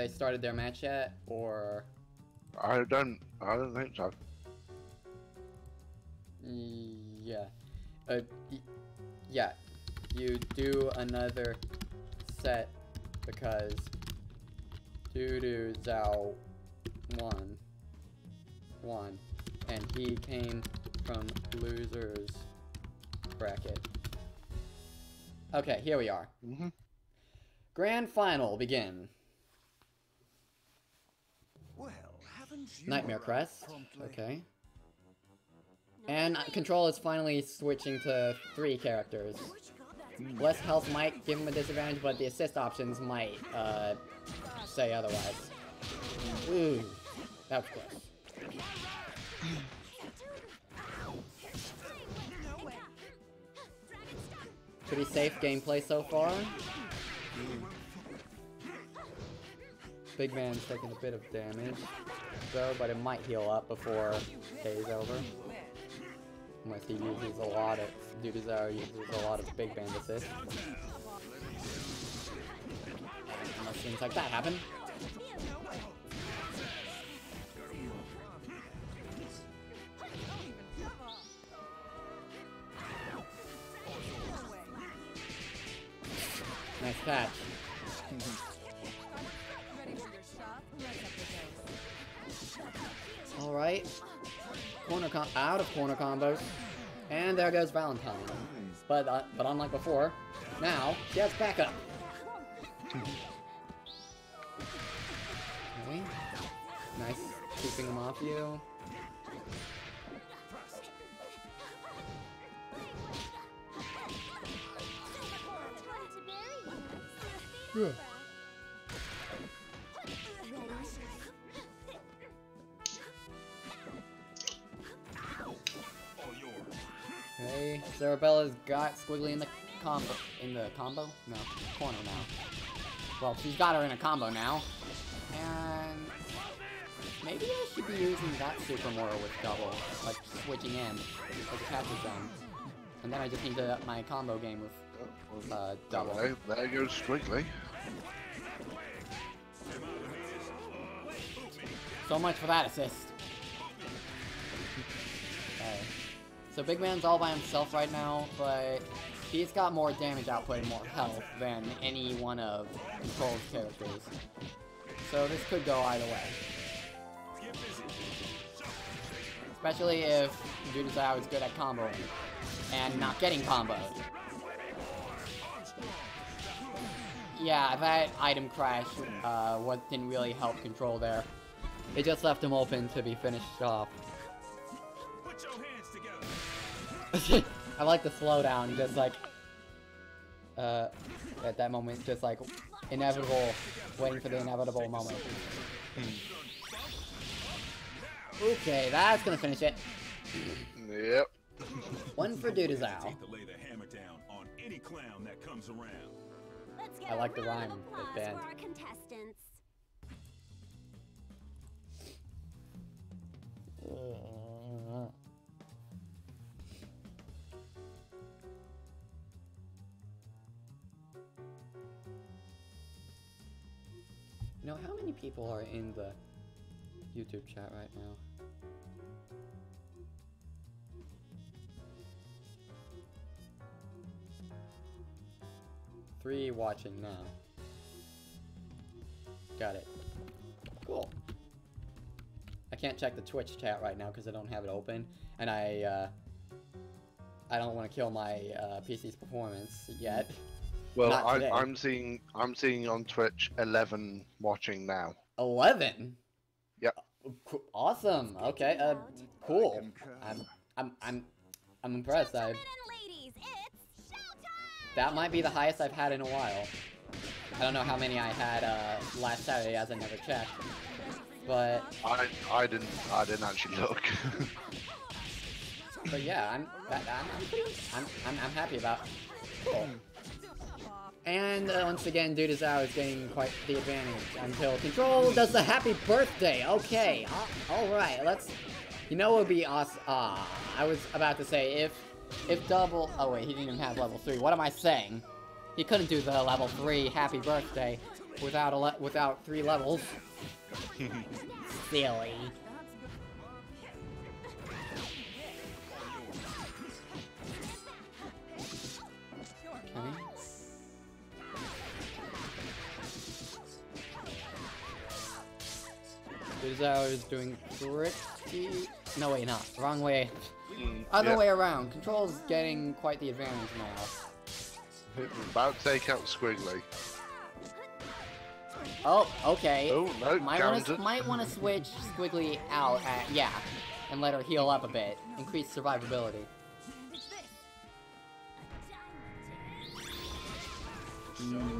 They started their match yet? Or... I don't. I don't think so. Yeah. Uh, yeah. You do another set because Dudu Zhao won. Won. And he came from losers bracket. Okay, here we are. Mm-hmm. Grand final begin. Well, haven't you Nightmare Crest. Okay. And uh, Control is finally switching to three characters. Less health might give him a disadvantage, but the assist options might uh, say otherwise. Ooh, that was close. Pretty safe gameplay so far. Big Band's taking a bit of damage, though, but it might heal up before day's over. Unless he uses a lot of, Dudazar uses a lot of big band assist. Unless things like that happen. Nice catch. Alright. Corner com out of corner combos. And there goes Valentine. But uh, but unlike before, now she has backup. Okay. Nice keeping him off you. Yeah. Okay, Cerebella's got Squigly in the combo. In the combo? No, corner now. Well, she's got her in a combo now. And maybe I should be using that super more with double, like switching in a catches them. And then I just need to up my combo game with, uh, double. There, there goes Squigly. So much for that assist. So Big Band's all by himself right now, but he's got more damage output and more health than any one of Control's characters. So this could go either way. Especially if Judizao is good at comboing and not getting comboed. Yeah, that item crash uh, what didn't really help Control there. It just left him open to be finished off. I like the slowdown, just like uh, at that moment, just like inevitable, waiting for the inevitable moment. Okay, that's gonna finish it. Yep. One for Dudazao. Take to lay the hammer down on any know, how many people are in the YouTube chat right now? Three watching now. Got it. Cool. I can't check the Twitch chat right now because I don't have it open, and I, uh, I don't want to kill my uh, PC's performance yet. Well, Not I, today. I'm seeing I'm seeing on Twitch 11 watching now. 11? Yep. Awesome. Okay. Uh, cool. I'm, I'm, I'm, I'm impressed. I, Gentlemen and ladies, it's showtime! that might be the highest I've had in a while. I don't know how many I had uh, last Saturday, as I never checked. But, I I didn't I didn't actually look. but yeah, I'm, that, I'm, I'm, I'm, I'm, I'm happy about. Cool. And uh, once again, Dudazao is getting quite the advantage until Control does the happy birthday. Okay, uh, all right, let's. You know, it would be awesome. Ah, I was about to say if if double. Oh wait, he didn't even have level three. What am I saying? He couldn't do the level three happy birthday without a le without three levels. Silly. Duzao is doing pretty... No, wait, not. Wrong way. Mm, Other yeah. way around. Control's getting quite the advantage now. About to take out Squigly. Oh, okay. Oh no, might want to might want to switch Squigly out. At, yeah, and let her heal up a bit, increase survivability.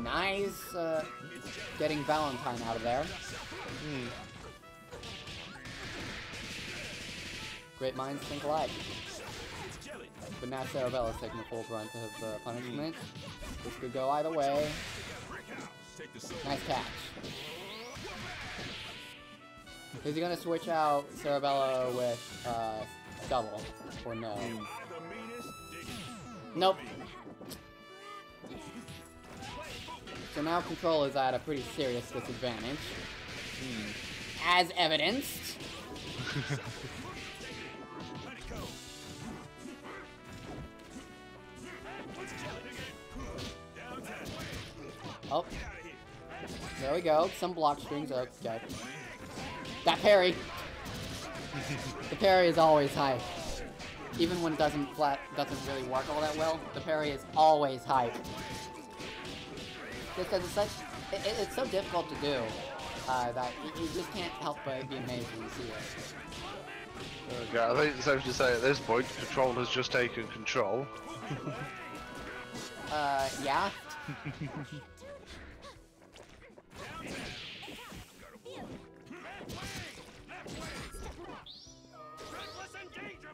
Nice, uh, getting Valentine out of there. Hmm. Great minds think alike. But now Cerebella's taking the full brunt of the punishment. This could go either way. Take the soul. Nice catch. Is he gonna switch out Sarabella with uh, double or no? The meanest digging. Nope. So now control is at a pretty serious disadvantage. As evidenced. Oh. There we go. Some block strings. Okay. That parry. the parry is always hype. Even when it doesn't flat doesn't really work all that well, the parry is always hype. Just because it's such it, it- it's so difficult to do uh, that you, you just can't help but be amazed when you see it. Okay, I think it's safe to say at this point, Control has just taken control. Uh, yeah.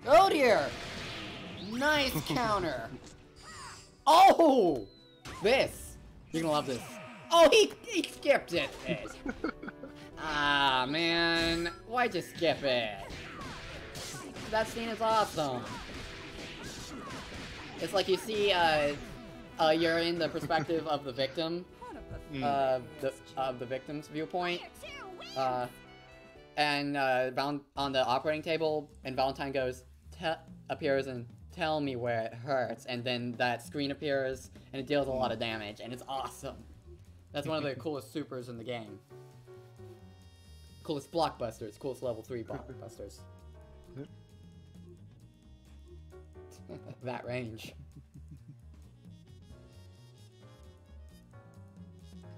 Oh dear! Nice counter! Oh! This! You're gonna love this. Oh, he, he skipped it! ah, man. Why'd you skip it? That scene is awesome. It's like you see, uh, uh, you're in the perspective of the victim, pathetic uh, the, of the victim's viewpoint, uh, and uh, on the operating table, and Valentine goes, appears and tell me where it hurts, and then that screen appears and it deals a lot of damage, and it's awesome. That's one of the coolest supers in the game. Coolest blockbusters, coolest level three blockbusters. that range.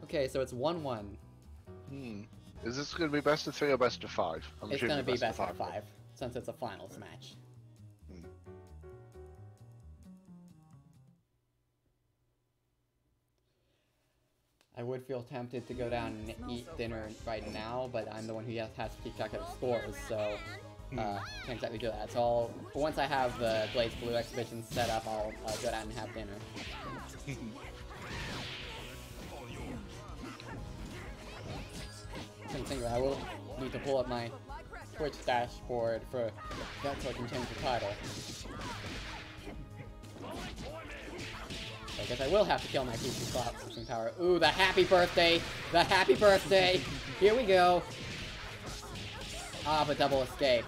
Okay, so it's one one. Hmm. Is this going to be best of three or best of five? I'm It's gonna be best of five, since it's a finals match. I would feel tempted to go down and eat dinner right now, but I'm the one who has, has to keep track of the scores, so uh, can't exactly do that. So I'll, once I have the BlazBlue exhibition set up, I'll uh, go down and have dinner. Continue. I will need to pull up my Twitch dashboard for that so I can change the title. I guess I will have to kill my PC processing power. Ooh, the happy birthday! The happy birthday! Here we go! Ah, but double escape.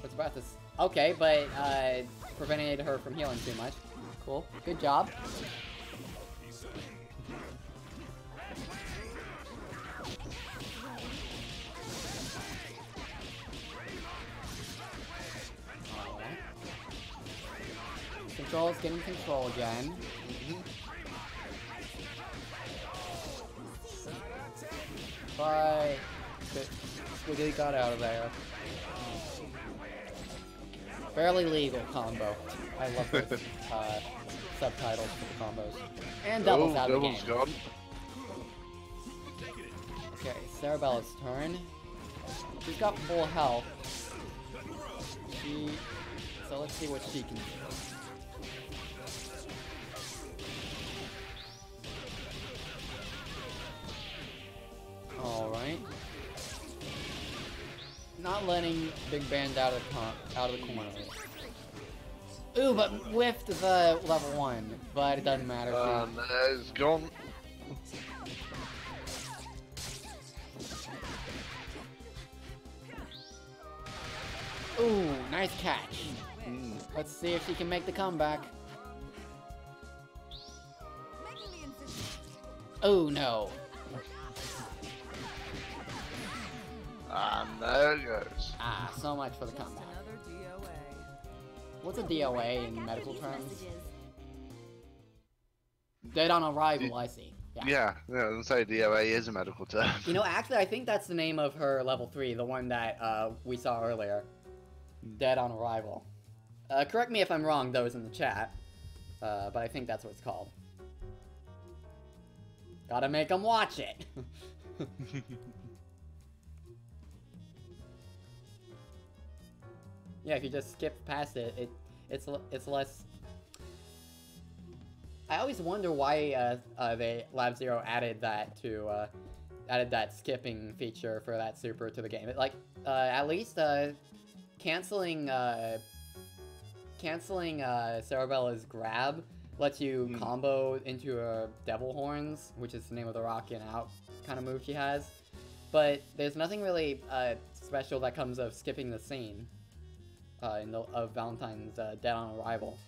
What's about this? Okay, but uh, prevented her from healing too much. Cool. Good job. Control's getting control again. Bye. Good. We got out of there. Barely legal combo. I love the uh, subtitles for the combos. And doubles oh, out of the game. gone. Okay, Cerebella's turn. She's got full health. She... So let's see what she can do. Alright. Not letting Big Band out of the out of the corner. Ooh, but whiffed the level one, but it doesn't matter. she- And uh, it's gone. Ooh, nice catch. Let's see if she can make the comeback. Making the incision. Oh no. And there it goes. Ah, so much for the comeback. Another DOA. What's a DOA in medical terms? Dead on arrival, I see. Yeah. Yeah, yeah, let's say DOA is a medical term. You know, actually, I think that's the name of her level 3, the one that uh, we saw earlier. Dead on arrival. Uh, correct me if I'm wrong, those in the chat. Uh, but I think that's what it's called. Gotta make them watch it. yeah, if you just skip past it, it it's it's less. I always wonder why uh, uh, they Lab Zero added that to uh, added that skipping feature for that super to the game. It, like uh, at least uh, canceling uh, canceling uh, Cerebella's grab lets you Hmm. combo into a Devil Horns, which is the name of the rock and out kind of move she has. But there's nothing really uh, special that comes of skipping the scene uh, in the, of Valentine's uh, Dead on Arrival.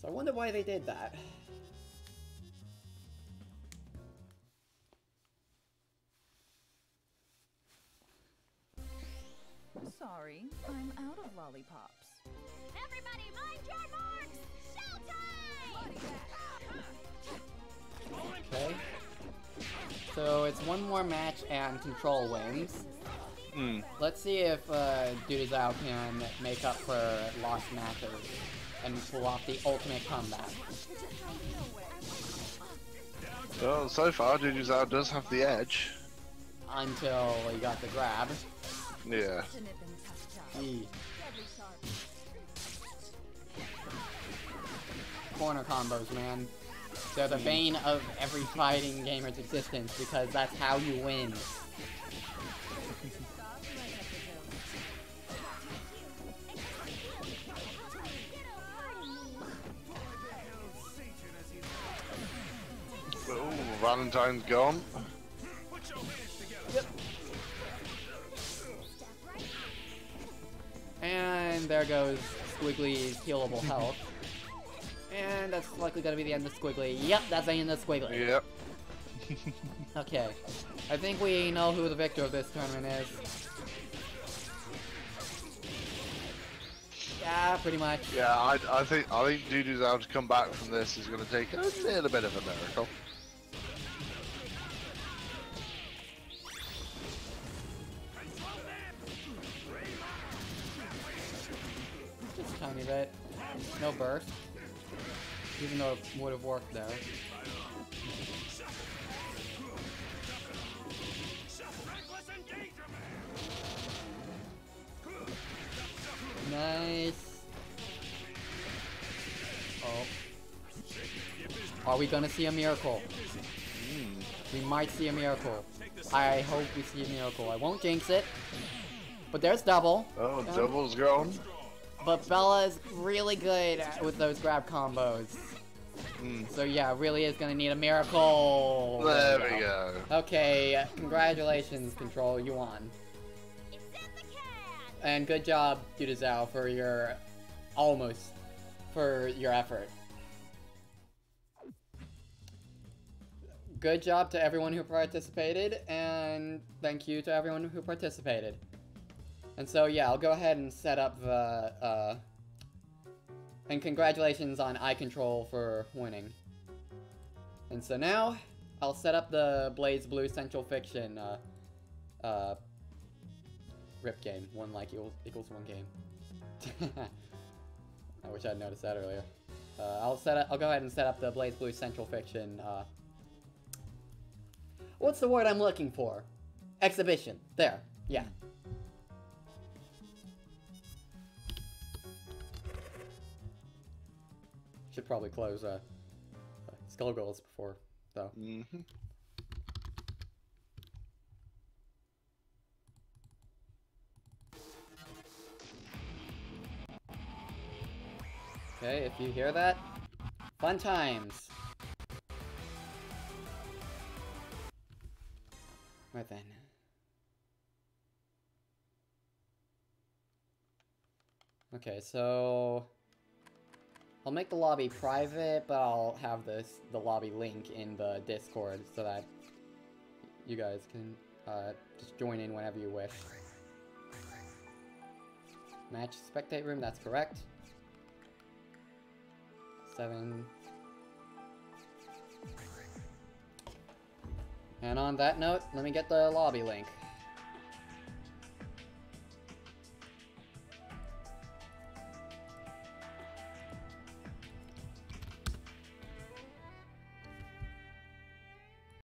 So I wonder why they did that. Sorry, I'm out of lollipops. Everybody, mind your marks! Showtime! Okay. So it's one more match and control wins. Hmm. Let's see if uh, Dudazao can make up for lost matches and pull off the ultimate comeback. Well, so far, Jujuzao does have the edge. Until he got the grab. Yeah. To nip and tuck tuck. He Deadly sharp. corner combos, man. They're the bane of every fighting gamer's existence because that's how you win. Valentine's gone. Put your hands together. And there goes Squigly's healable health. And that's likely gonna be the end of Squigly. Yep, that's the end of Squigly. Yep. Okay. I think we know who the victor of this tournament is. Yeah, pretty much. Yeah, I, I think I think Jujuzao to come back from this is going to take a little bit of a miracle. Tiny bit. No burst. Even though it would have worked there. Nice. Oh. Are we gonna see a miracle? We might see a miracle. I hope we see a miracle. I won't jinx it. But there's double. Oh, Um, double's gone. But Bella is really good with those grab combos. Mm. So yeah, really is gonna need a miracle. There we go. Okay, congratulations, Control, you won. It's the can! And good job, Yudazao, for your almost for your effort. Good job to everyone who participated, and thank you to everyone who participated. And so yeah, I'll go ahead and set up the uh, and congratulations on eye control for winning. And so now I'll set up the BlazBlue Central Fiction uh, uh, rip game. One like equals, equals one game. I wish I'd noticed that earlier. Uh, I'll set up, I'll go ahead and set up the BlazBlue Central Fiction. Uh, what's the word I'm looking for? Exhibition. There. Yeah. Should probably close uh, uh, Skullgirls before, though. hmm Okay, if you hear that, fun times. Right then. Okay, so I'll make the lobby private, but I'll have this the lobby link in the Discord so that you guys can uh, just join in whenever you wish. Match spectate room, that's correct. Seven. And on that note, let me get the lobby link.